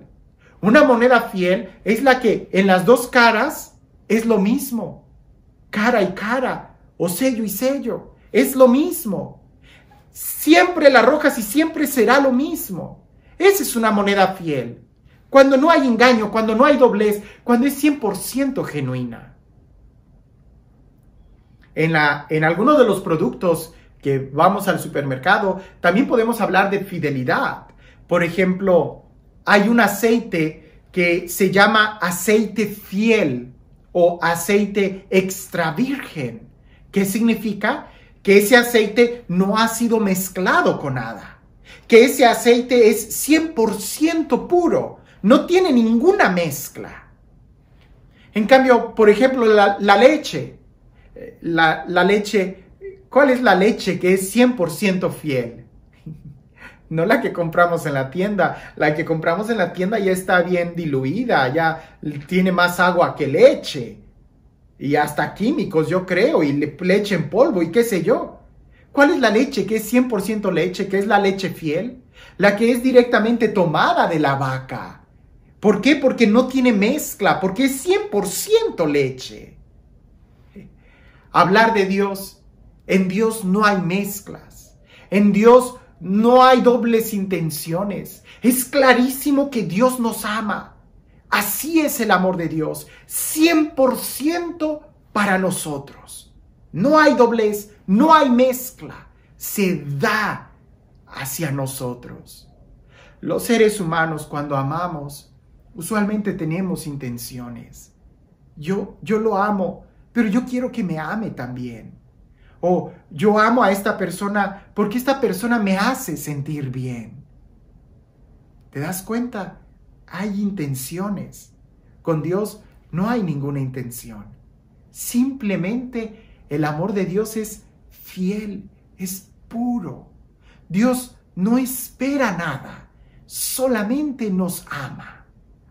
Una moneda fiel es la que en las dos caras es lo mismo. Cara y cara, o sello y sello, es lo mismo. Siempre la arrojas y siempre será lo mismo. Esa es una moneda fiel. Cuando no hay engaño, cuando no hay doblez, cuando es 100% genuina. En, la, en algunos de los productos que vamos al supermercado, también podemos hablar de fidelidad. Por ejemplo, hay un aceite que se llama aceite fiel o aceite extra virgen. ¿Qué significa? Que ese aceite no ha sido mezclado con nada. Que ese aceite es 100% puro. No tiene ninguna mezcla. En cambio, por ejemplo, la, leche. La, la leche, ¿cuál es la leche que es 100% fiel? no la que compramos en la tienda. La que compramos en la tienda ya está bien diluida, ya tiene más agua que leche. Y hasta químicos, yo creo, y leche en polvo y qué sé yo. ¿Cuál es la leche que es 100% leche, que es la leche fiel? La que es directamente tomada de la vaca. ¿Por qué? Porque no tiene mezcla, porque es 100% leche. Hablar de Dios, en Dios no hay mezclas. En Dios no hay dobles intenciones. Es clarísimo que Dios nos ama. Así es el amor de Dios, 100% para nosotros. No hay doblez, no hay mezcla. Se da hacia nosotros. Los seres humanos cuando amamos, usualmente tenemos intenciones. Yo, yo lo amo, pero yo quiero que me ame también. O yo amo a esta persona porque esta persona me hace sentir bien. ¿Te das cuenta? Hay intenciones. Con Dios no hay ninguna intención. Simplemente el amor de Dios es fiel, es puro. Dios no espera nada, solamente nos ama.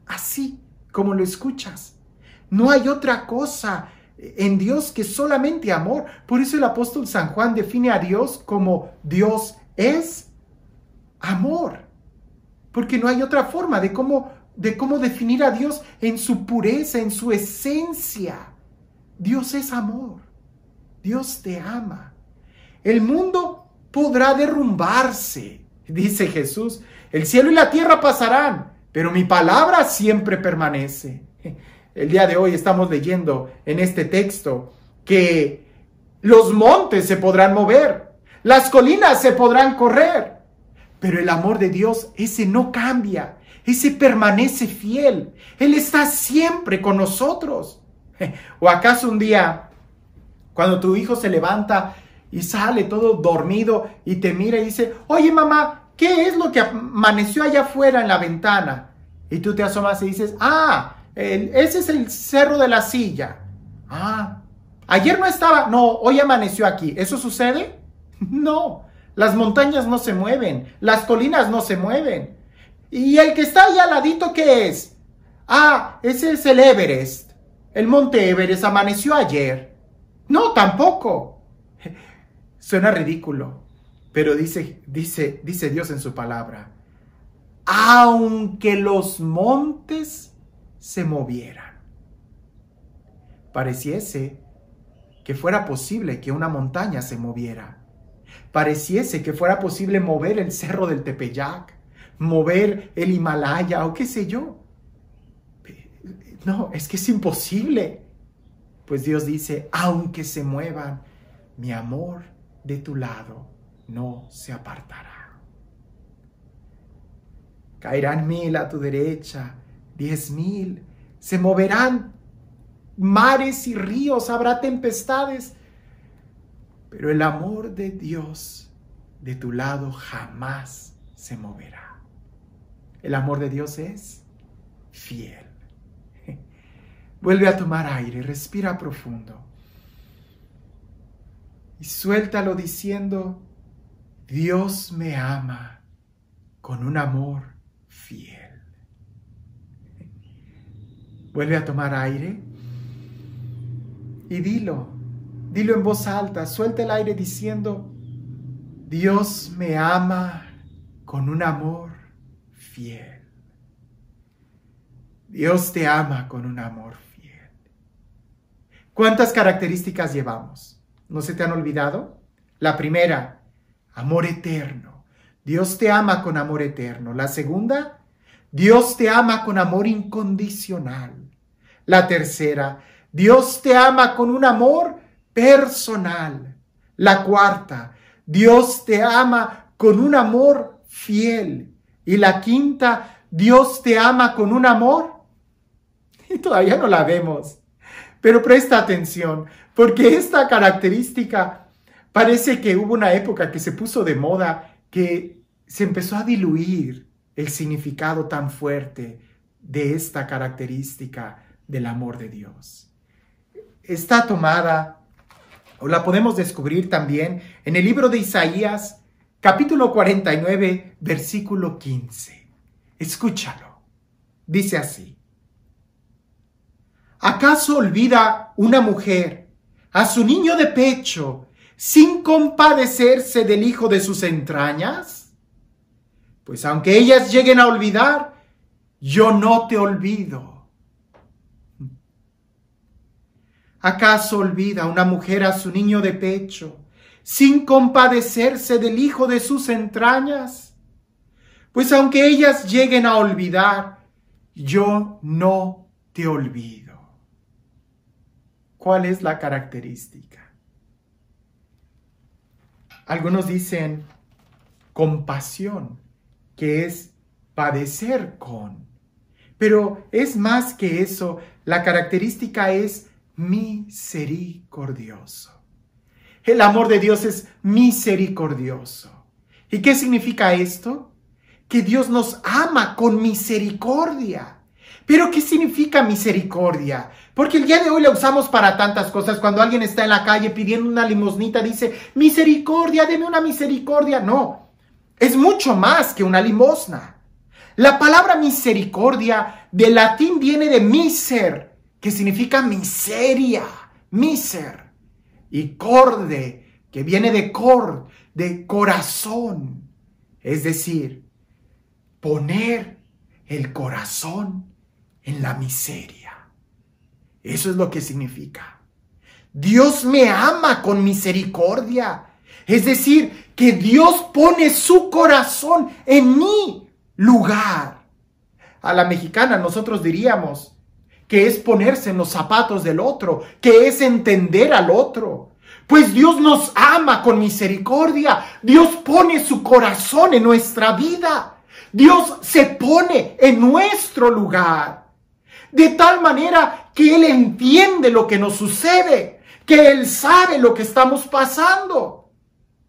Así como lo escuchas. No hay otra cosa en Dios que solamente amor. Por eso el apóstol San Juan define a Dios como Dios es amor. Porque no hay otra forma de cómo, de cómo definir a Dios en su pureza, en su esencia. Dios es amor. Dios te ama. El mundo podrá derrumbarse, dice Jesús. El cielo y la tierra pasarán, pero mi palabra siempre permanece. El día de hoy estamos leyendo en este texto que los montes se podrán mover, las colinas se podrán correr, Pero el amor de Dios, ese no cambia, ese permanece fiel. Él está siempre con nosotros. ¿O acaso un día, cuando tu hijo se levanta y sale todo dormido y te mira y dice, oye mamá, ¿qué es lo que amaneció allá afuera en la ventana? Y tú te asomas y dices, ah, ese es el cerro de la silla. Ah, ayer no estaba, no, hoy amaneció aquí. ¿Eso sucede? No, las montañas no se mueven, las colinas no se mueven. ¿Y el que está ahí al ladito qué es? Ah, ese es el Everest. El monte Everest amaneció ayer. No, tampoco. Suena ridículo, pero dice, dice, dice Dios en su palabra. Aunque los montes se movieran. Pareciese que fuera posible que una montaña se moviera. Pareciese que fuera posible mover el cerro del Tepeyac, mover el Himalaya o qué sé yo. No, es que es imposible. Pues Dios dice, aunque se muevan, mi amor de tu lado no se apartará. Caerán mil a tu derecha, diez mil, se moverán mares y ríos, habrá tempestades, pero el amor de Dios de tu lado jamás se moverá. El amor de Dios es fiel. Vuelve a tomar aire, respira profundo. Y suéltalo diciendo, Dios me ama con un amor fiel. Vuelve a tomar aire y dilo, dilo en voz alta, suelta el aire diciendo, Dios me ama con un amor fiel. Dios te ama con un amor fiel. ¿Cuántas características llevamos? ¿No se te han olvidado? La primera, amor eterno. Dios te ama con amor eterno. La segunda, Dios te ama con amor incondicional. La tercera, Dios te ama con un amor personal. La cuarta, Dios te ama con un amor fiel. Y la quinta, Dios te ama con un amor. Y todavía no la vemos. Pero presta atención, porque esta característica parece que hubo una época que se puso de moda, que se empezó a diluir el significado tan fuerte de esta característica del amor de Dios está tomada, o la podemos descubrir también en el libro de Isaías, capítulo 49, versículo 15. Escúchalo. Dice así. ¿Acaso olvida una mujer a su niño de pecho sin compadecerse del hijo de sus entrañas? Pues aunque ellas lleguen a olvidar, yo no te olvido ¿Acaso olvida una mujer a su niño de pecho sin compadecerse del hijo de sus entrañas? Pues aunque ellas lleguen a olvidar, yo no te olvido. ¿Cuál es la característica? Algunos dicen compasión, que es padecer con. Pero es más que eso, la característica es misericordioso. El amor de Dios es misericordioso. ¿Y qué significa esto? Que Dios nos ama con misericordia. Pero ¿qué significa misericordia? Porque el día de hoy la usamos para tantas cosas. Cuando alguien está en la calle pidiendo una limosnita, dice, misericordia, deme una misericordia. No, es mucho más que una limosna. La palabra misericordia de latín viene de miser, que significa miseria, miser, y corde, que viene de cor, de corazón, es decir, poner el corazón en la miseria. Eso es lo que significa. Dios me ama con misericordia. Es decir, que Dios pone su corazón en mi lugar. A la mexicana nosotros diríamos, que es ponerse en los zapatos del otro, que es entender al otro. Pues Dios nos ama con misericordia. Dios pone su corazón en nuestra vida. Dios se pone en nuestro lugar. De tal manera que Él entiende lo que nos sucede, que Él sabe lo que estamos pasando.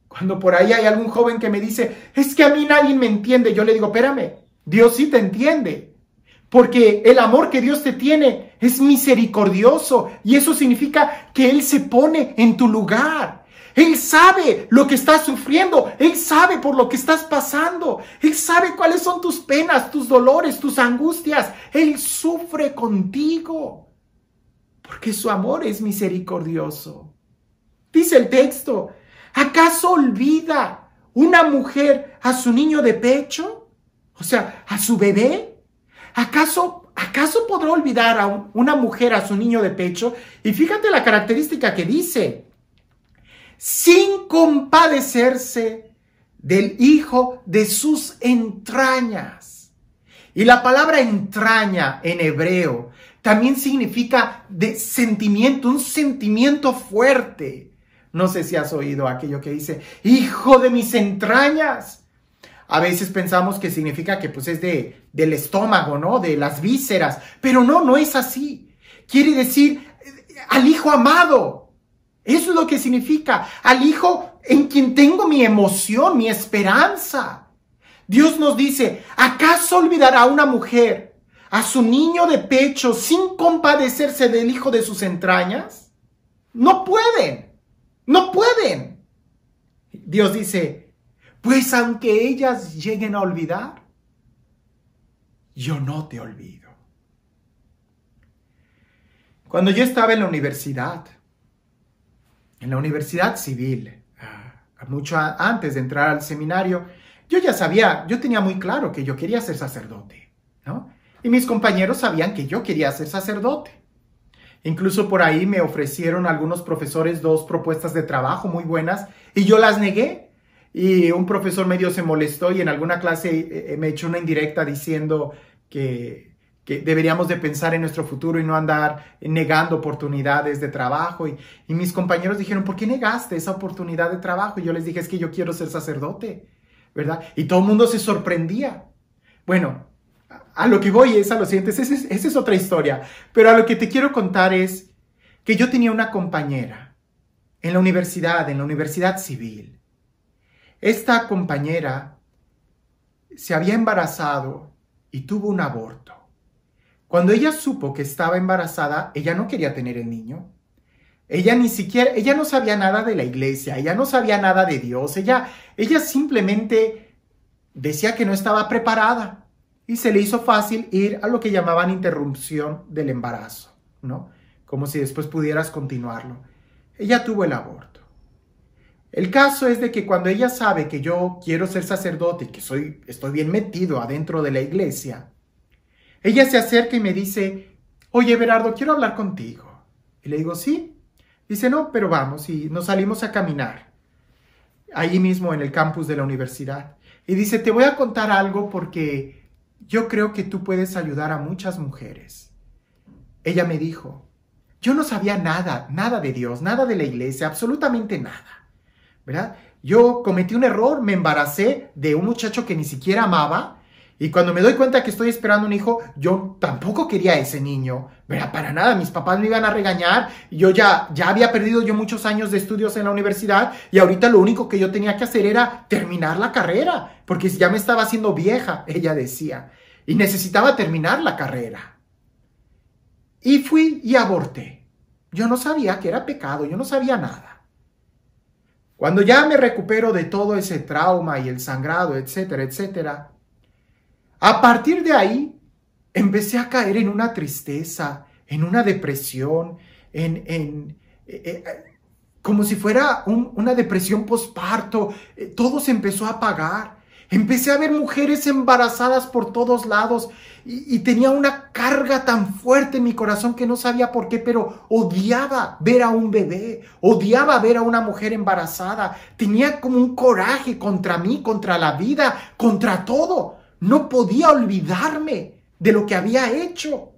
Cuando por ahí hay algún joven que me dice, es que a mí nadie me entiende, yo le digo, espérame, Dios sí te entiende. Porque el amor que Dios te tiene es misericordioso y eso significa que Él se pone en tu lugar. Él sabe lo que estás sufriendo. Él sabe por lo que estás pasando. Él sabe cuáles son tus penas, tus dolores, tus angustias. Él sufre contigo. Porque su amor es misericordioso. Dice el texto, ¿acaso olvida una mujer a su niño de pecho? O sea, a su bebé. ¿Acaso, acaso podrá olvidar a una mujer a su niño de pecho? Y fíjate la característica que dice, sin compadecerse del hijo de sus entrañas. Y la palabra entraña en hebreo también significa de sentimiento, un sentimiento fuerte. No sé si has oído aquello que dice, hijo de mis entrañas a veces pensamos que significa que pues es de, del estómago, ¿no? De las vísceras, pero no, no es así. Quiere decir al hijo amado. Eso es lo que significa, al hijo en quien tengo mi emoción, mi esperanza. Dios nos dice, ¿acaso olvidará una mujer a su niño de pecho sin compadecerse del hijo de sus entrañas? No pueden, no pueden. Dios dice, pues aunque ellas lleguen a olvidar, yo no te olvido. Cuando yo estaba en la universidad, en la universidad civil, mucho antes de entrar al seminario, yo ya sabía, yo tenía muy claro que yo quería ser sacerdote, ¿no? Y mis compañeros sabían que yo quería ser sacerdote. Incluso por ahí me ofrecieron algunos profesores dos propuestas de trabajo muy buenas y yo las negué y un profesor medio se molestó y en alguna clase eh, eh, me echó una indirecta diciendo que, deberíamos de pensar en nuestro futuro y no andar negando oportunidades de trabajo. Y, mis compañeros dijeron, ¿por qué negaste esa oportunidad de trabajo? Y yo les dije, es que yo quiero ser sacerdote, ¿verdad? Y todo el mundo se sorprendía. Bueno, a lo que voy es a lo siguiente, esa es otra historia, pero a lo que te quiero contar es que yo tenía una compañera en la universidad, en la universidad civil, esta compañera se había embarazado y tuvo un aborto. Cuando ella supo que estaba embarazada, ella no quería tener el niño. Ella ni siquiera, ella no sabía nada de la iglesia, ella no sabía nada de Dios, ella, ella simplemente decía que no estaba preparada y se le hizo fácil ir a lo que llamaban interrupción del embarazo, ¿no? Como si después pudieras continuarlo. Ella tuvo el aborto. El caso es de que cuando ella sabe que yo quiero ser sacerdote y que soy, estoy bien metido adentro de la iglesia, ella se acerca y me dice, oye Berardo, quiero hablar contigo. Y le digo, sí. Dice, no, pero vamos y nos salimos a caminar, ahí mismo en el campus de la universidad. Y dice, te voy a contar algo porque yo creo que tú puedes ayudar a muchas mujeres. Ella me dijo, yo no sabía nada, nada de Dios, nada de la iglesia, absolutamente nada. ¿verdad? Yo cometí un error, me embaracé de un muchacho que ni siquiera amaba y cuando me doy cuenta que estoy esperando un hijo, yo tampoco quería ese niño, ¿verdad? Para nada, mis papás me iban a regañar, yo ya, ya había perdido yo muchos años de estudios en la universidad y ahorita lo único que yo tenía que hacer era terminar la carrera, porque ya me estaba haciendo vieja, ella decía, y necesitaba terminar la carrera. Y fui y aborté. Yo no sabía que era pecado, yo no sabía nada. Cuando ya me recupero de todo ese trauma y el sangrado, etcétera, etcétera, a partir de ahí empecé a caer en una tristeza, en una depresión, en, en eh, eh, como si fuera una depresión posparto. Eh, todo se empezó a apagar. Empecé a ver mujeres embarazadas por todos lados y, tenía una carga tan fuerte en mi corazón que no sabía por qué, pero odiaba ver a un bebé, odiaba ver a una mujer embarazada. Tenía como un coraje contra mí, contra la vida, contra todo. No podía olvidarme de lo que había hecho.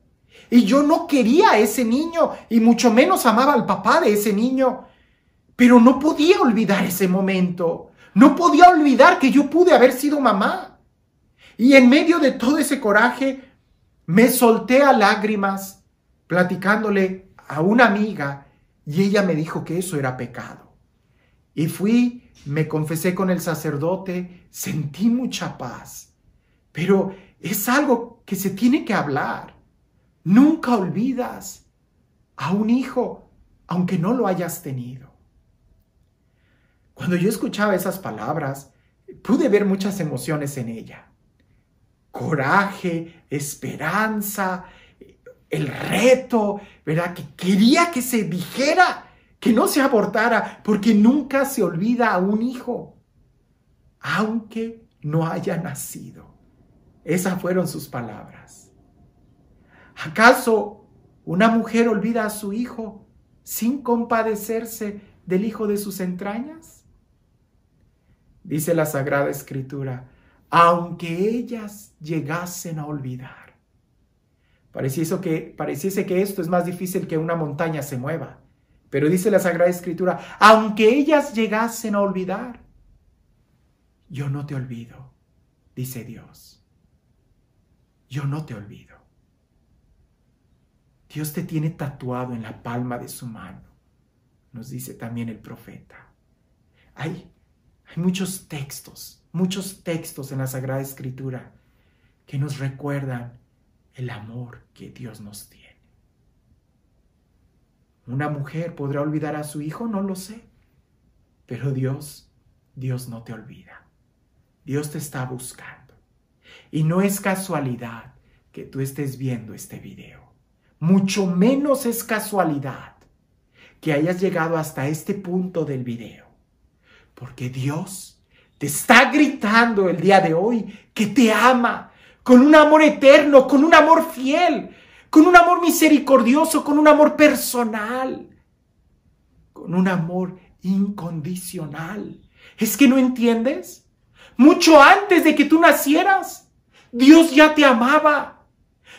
Y yo no quería a ese niño y mucho menos amaba al papá de ese niño. Pero no podía olvidar ese momento. No podía olvidar que yo pude haber sido mamá. Y en medio de todo ese coraje, me solté a lágrimas platicándole a una amiga y ella me dijo que eso era pecado. Y fui, me confesé con el sacerdote, sentí mucha paz. Pero es algo que se tiene que hablar. Nunca olvidas a un hijo, aunque no lo hayas tenido. Cuando yo escuchaba esas palabras, pude ver muchas emociones en ella. Coraje, esperanza, el reto, ¿verdad? Que quería que se dijera, que no se abortara, porque nunca se olvida a un hijo, aunque no haya nacido. Esas fueron sus palabras. ¿Acaso una mujer olvida a su hijo sin compadecerse del hijo de sus entrañas? Dice la Sagrada Escritura, aunque ellas llegasen a olvidar Pareciese que, pareciese que esto es más difícil que una montaña se mueva. Pero dice la Sagrada Escritura, aunque ellas llegasen a olvidar, yo no te olvido, dice Dios. Yo no te olvido. Dios te tiene tatuado en la palma de su mano, nos dice también el profeta. Hay, muchos textos, muchos textos en la Sagrada Escritura que nos recuerdan el amor que Dios nos tiene. ¿Una mujer podrá olvidar a su hijo? No lo sé. Pero Dios, Dios no te olvida. Dios te está buscando. Y no es casualidad que tú estés viendo este video. Mucho menos es casualidad que hayas llegado hasta este punto del video. Porque Dios te está gritando el día de hoy que te ama, con un amor eterno, con un amor fiel, con un amor misericordioso, con un amor personal, con un amor incondicional. ¿Es que no entiendes? Mucho antes de que tú nacieras, Dios ya te amaba.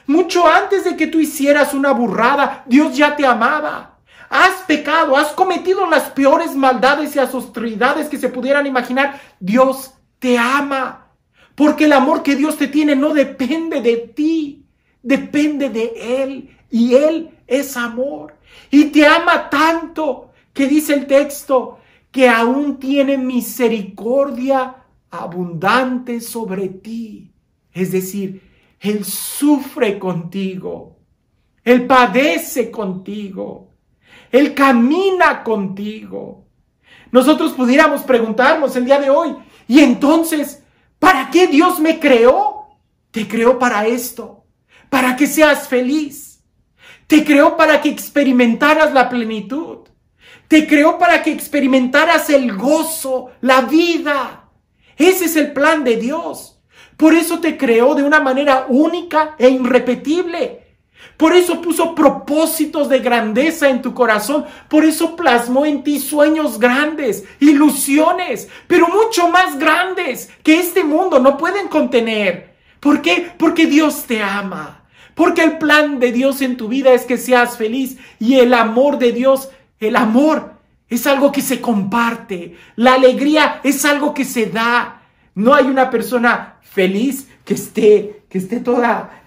Mucho antes de que tú hicieras una burrada, Dios ya te amaba. Has pecado, has cometido las peores maldades y asostridades que se pudieran imaginar. Dios te ama. Porque el amor que Dios te tiene no depende de ti, depende de Él. Y Él es amor. Y te ama tanto que dice el texto que aún tiene misericordia abundante sobre ti. Es decir, Él sufre contigo. Él padece contigo. Él camina contigo. Nosotros pudiéramos preguntarnos el día de hoy, y entonces, ¿Para qué Dios me creó? Te creó para esto, para que seas feliz. Te creó para que experimentaras la plenitud. Te creó para que experimentaras el gozo, la vida. Ese es el plan de Dios. Por eso te creó de una manera única e irrepetible. Por eso puso propósitos de grandeza en tu corazón. Por eso plasmó en ti sueños grandes, ilusiones, pero mucho más grandes que este mundo no pueden contener. ¿Por qué? Porque Dios te ama. Porque el plan de Dios en tu vida es que seas feliz. Y el amor de Dios, el amor es algo que se comparte. La alegría es algo que se da. No hay una persona feliz que esté, que esté toda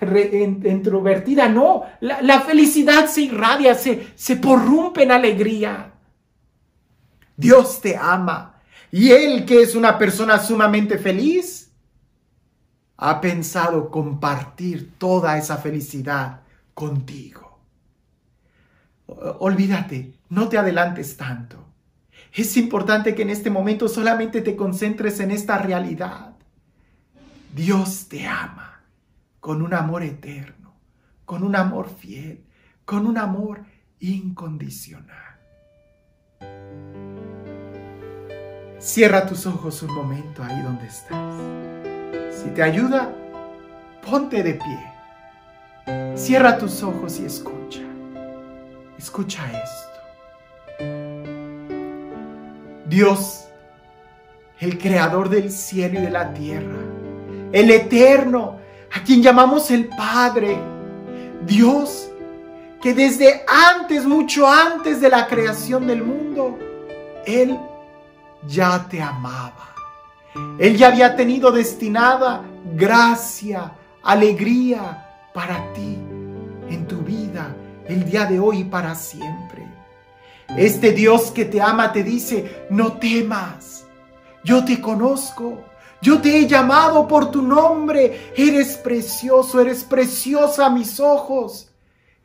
introvertida. No, la, felicidad se irradia, se, se porrumpe en alegría. Dios te ama. Y Él, que es una persona sumamente feliz, ha pensado compartir toda esa felicidad contigo. Olvídate, no te adelantes tanto. Es importante que en este momento solamente te concentres en esta realidad. Dios te ama con un amor eterno, con un amor fiel, con un amor incondicional. Cierra tus ojos un momento ahí donde estás. Si te ayuda, ponte de pie. Cierra tus ojos y escucha. Escucha esto. Dios, el creador del cielo y de la tierra, el eterno, a quien llamamos el Padre, Dios, que desde antes, mucho antes de la creación del mundo, Él ya te amaba. Él ya había tenido destinada gracia, alegría para ti en tu vida el día de hoy y para siempre. Este Dios que te ama te dice, no temas, yo te conozco, yo te he llamado por tu nombre, eres precioso, eres preciosa a mis ojos,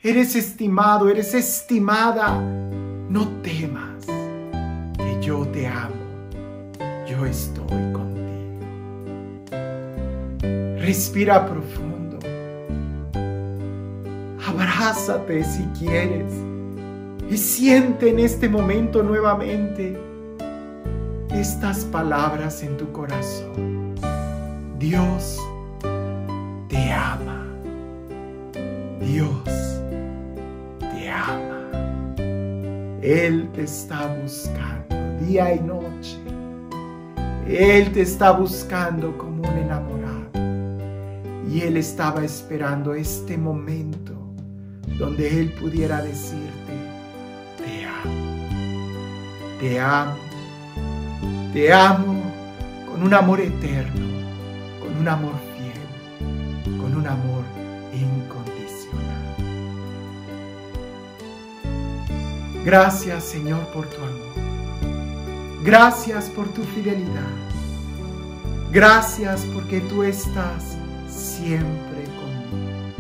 eres estimado, eres estimada, no temas, que yo te amo, yo estoy contigo. Respira profundo, abrázate si quieres. Y siente en este momento nuevamente estas palabras en tu corazón. Dios te ama. Dios te ama. Él te está buscando día y noche. Él te está buscando como un enamorado. Y Él estaba esperando este momento donde Él pudiera decirte, te amo, te amo con un amor eterno, con un amor fiel, con un amor incondicional. Gracias Señor por tu amor. Gracias por tu fidelidad. Gracias porque tú estás siempre conmigo.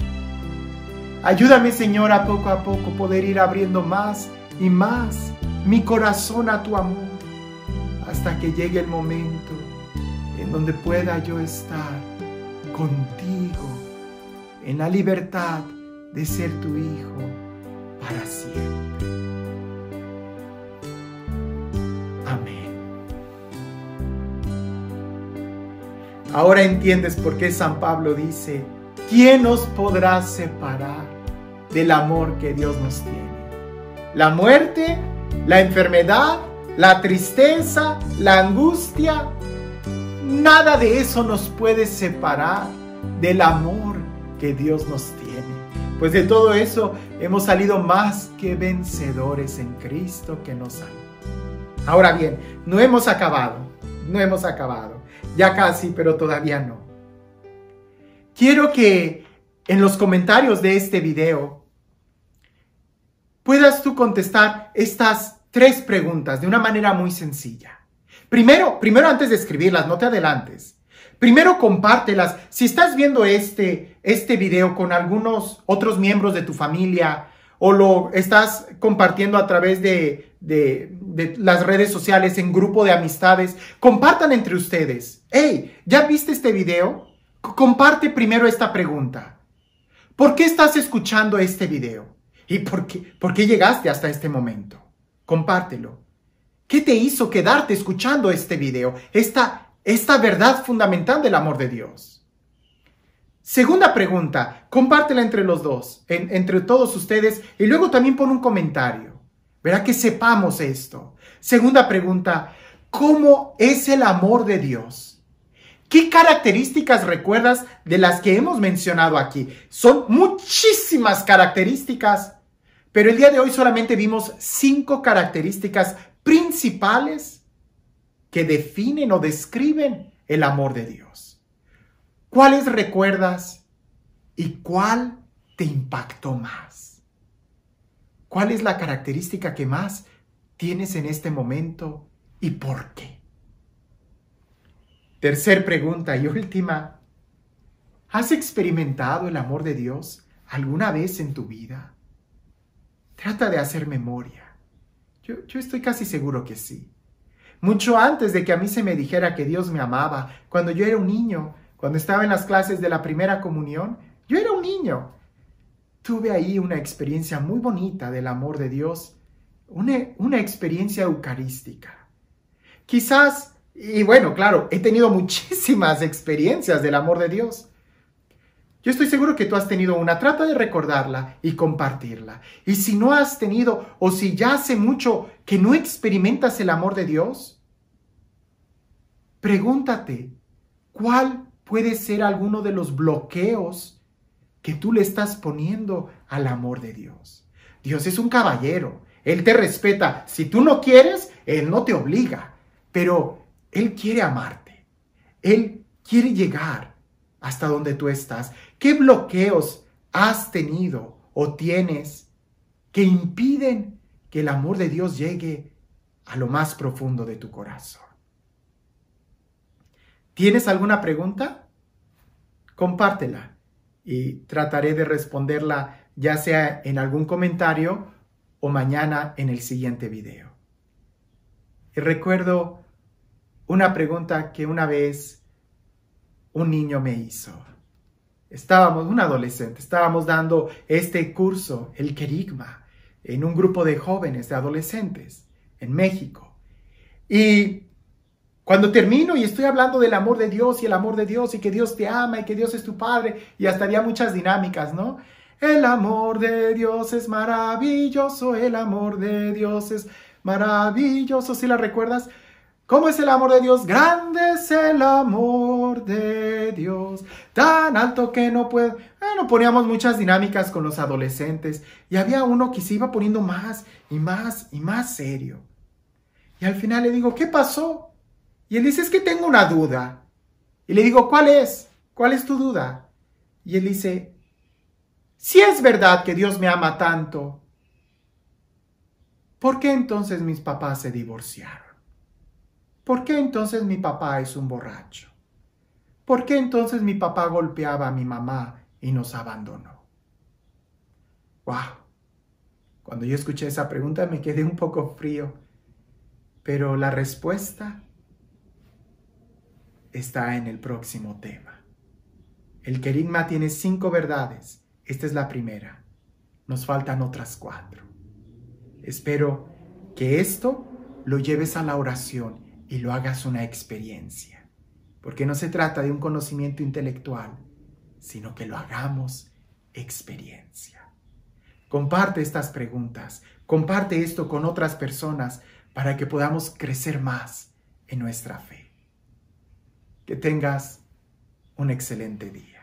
Ayúdame Señor a poco a poco poder ir abriendo más y más mi corazón a tu amor hasta que llegue el momento en donde pueda yo estar contigo en la libertad de ser tu hijo para siempre. Amén. Ahora entiendes por qué San Pablo dice, ¿quién nos podrá separar del amor que Dios nos tiene? ¿La muerte? la enfermedad, la tristeza, la angustia, nada de eso nos puede separar del amor que Dios nos tiene. Pues de todo eso hemos salido más que vencedores en Cristo que nos ama. Ahora bien, no hemos acabado, no hemos acabado. Ya casi, pero todavía no. Quiero que en los comentarios de este video puedas tú contestar estas tres preguntas de una manera muy sencilla. Primero, primero antes de escribirlas, no te adelantes. Primero compártelas. Si estás viendo este, este video con algunos otros miembros de tu familia o lo estás compartiendo a través de, de, las redes sociales en grupo de amistades, compartan entre ustedes. Hey, ¿ya viste este video? comparte primero esta pregunta. ¿Por qué estás escuchando este video? ¿Y por qué, por qué llegaste hasta este momento? Compártelo. ¿Qué te hizo quedarte escuchando este video? Esta, esta verdad fundamental del amor de Dios. Segunda pregunta, compártela entre los dos, entre todos ustedes, y luego también pon un comentario. Verá que sepamos esto. Segunda pregunta, ¿cómo es el amor de Dios? ¿Qué características recuerdas de las que hemos mencionado aquí? Son muchísimas características pero el día de hoy solamente vimos cinco características principales que definen o describen el amor de Dios. ¿Cuáles recuerdas y cuál te impactó más? ¿Cuál es la característica que más tienes en este momento y por qué? Tercer pregunta y última. ¿Has experimentado el amor de Dios alguna vez en tu vida? Trata de hacer memoria. Yo, estoy casi seguro que sí. Mucho antes de que a mí se me dijera que Dios me amaba, cuando yo era un niño, cuando estaba en las clases de la primera comunión, yo era un niño. Tuve ahí una experiencia muy bonita del amor de Dios, una, una experiencia eucarística. Quizás, y bueno, claro, he tenido muchísimas experiencias del amor de Dios, yo estoy seguro que tú has tenido una, trata de recordarla y compartirla. Y si no has tenido o si ya hace mucho que no experimentas el amor de Dios, pregúntate, ¿cuál puede ser alguno de los bloqueos que tú le estás poniendo al amor de Dios? Dios es un caballero, Él te respeta. Si tú no quieres, Él no te obliga, pero Él quiere amarte. Él quiere llegar hasta donde tú estás. ¿Qué bloqueos has tenido o tienes que impiden que el amor de Dios llegue a lo más profundo de tu corazón? ¿Tienes alguna pregunta? Compártela y trataré de responderla ya sea en algún comentario o mañana en el siguiente video. Y recuerdo una pregunta que una vez un niño me hizo. Estábamos, un adolescente, estábamos dando este curso, el querigma, en un grupo de jóvenes, de adolescentes, en México. Y cuando termino y estoy hablando del amor de Dios y el amor de Dios y que Dios te ama y que Dios es tu Padre y hasta había muchas dinámicas, ¿no? El amor de Dios es maravilloso, el amor de Dios es maravilloso. ¿Sí la recuerdas? ¿Cómo es el amor de Dios? Grande es el amor de Dios, tan alto que no puede. Bueno, poníamos muchas dinámicas con los adolescentes y había uno que se iba poniendo más y más y más serio. Y al final le digo, ¿qué pasó? Y él dice, es que tengo una duda. Y le digo, ¿cuál es? ¿Cuál es tu duda? Y él dice, si es verdad que Dios me ama tanto, ¿por qué entonces mis papás se divorciaron? ¿Por qué entonces mi papá es un borracho? ¿Por qué entonces mi papá golpeaba a mi mamá y nos abandonó? ¡Wow! Cuando yo escuché esa pregunta me quedé un poco frío, pero la respuesta está en el próximo tema. El querigma tiene cinco verdades esta es la primera. Nos faltan otras cuatro. Espero que esto lo lleves a la oración y lo hagas una experiencia. Porque no se trata de un conocimiento intelectual, sino que lo hagamos experiencia. Comparte estas preguntas, comparte esto con otras personas para que podamos crecer más en nuestra fe. Que tengas un excelente día.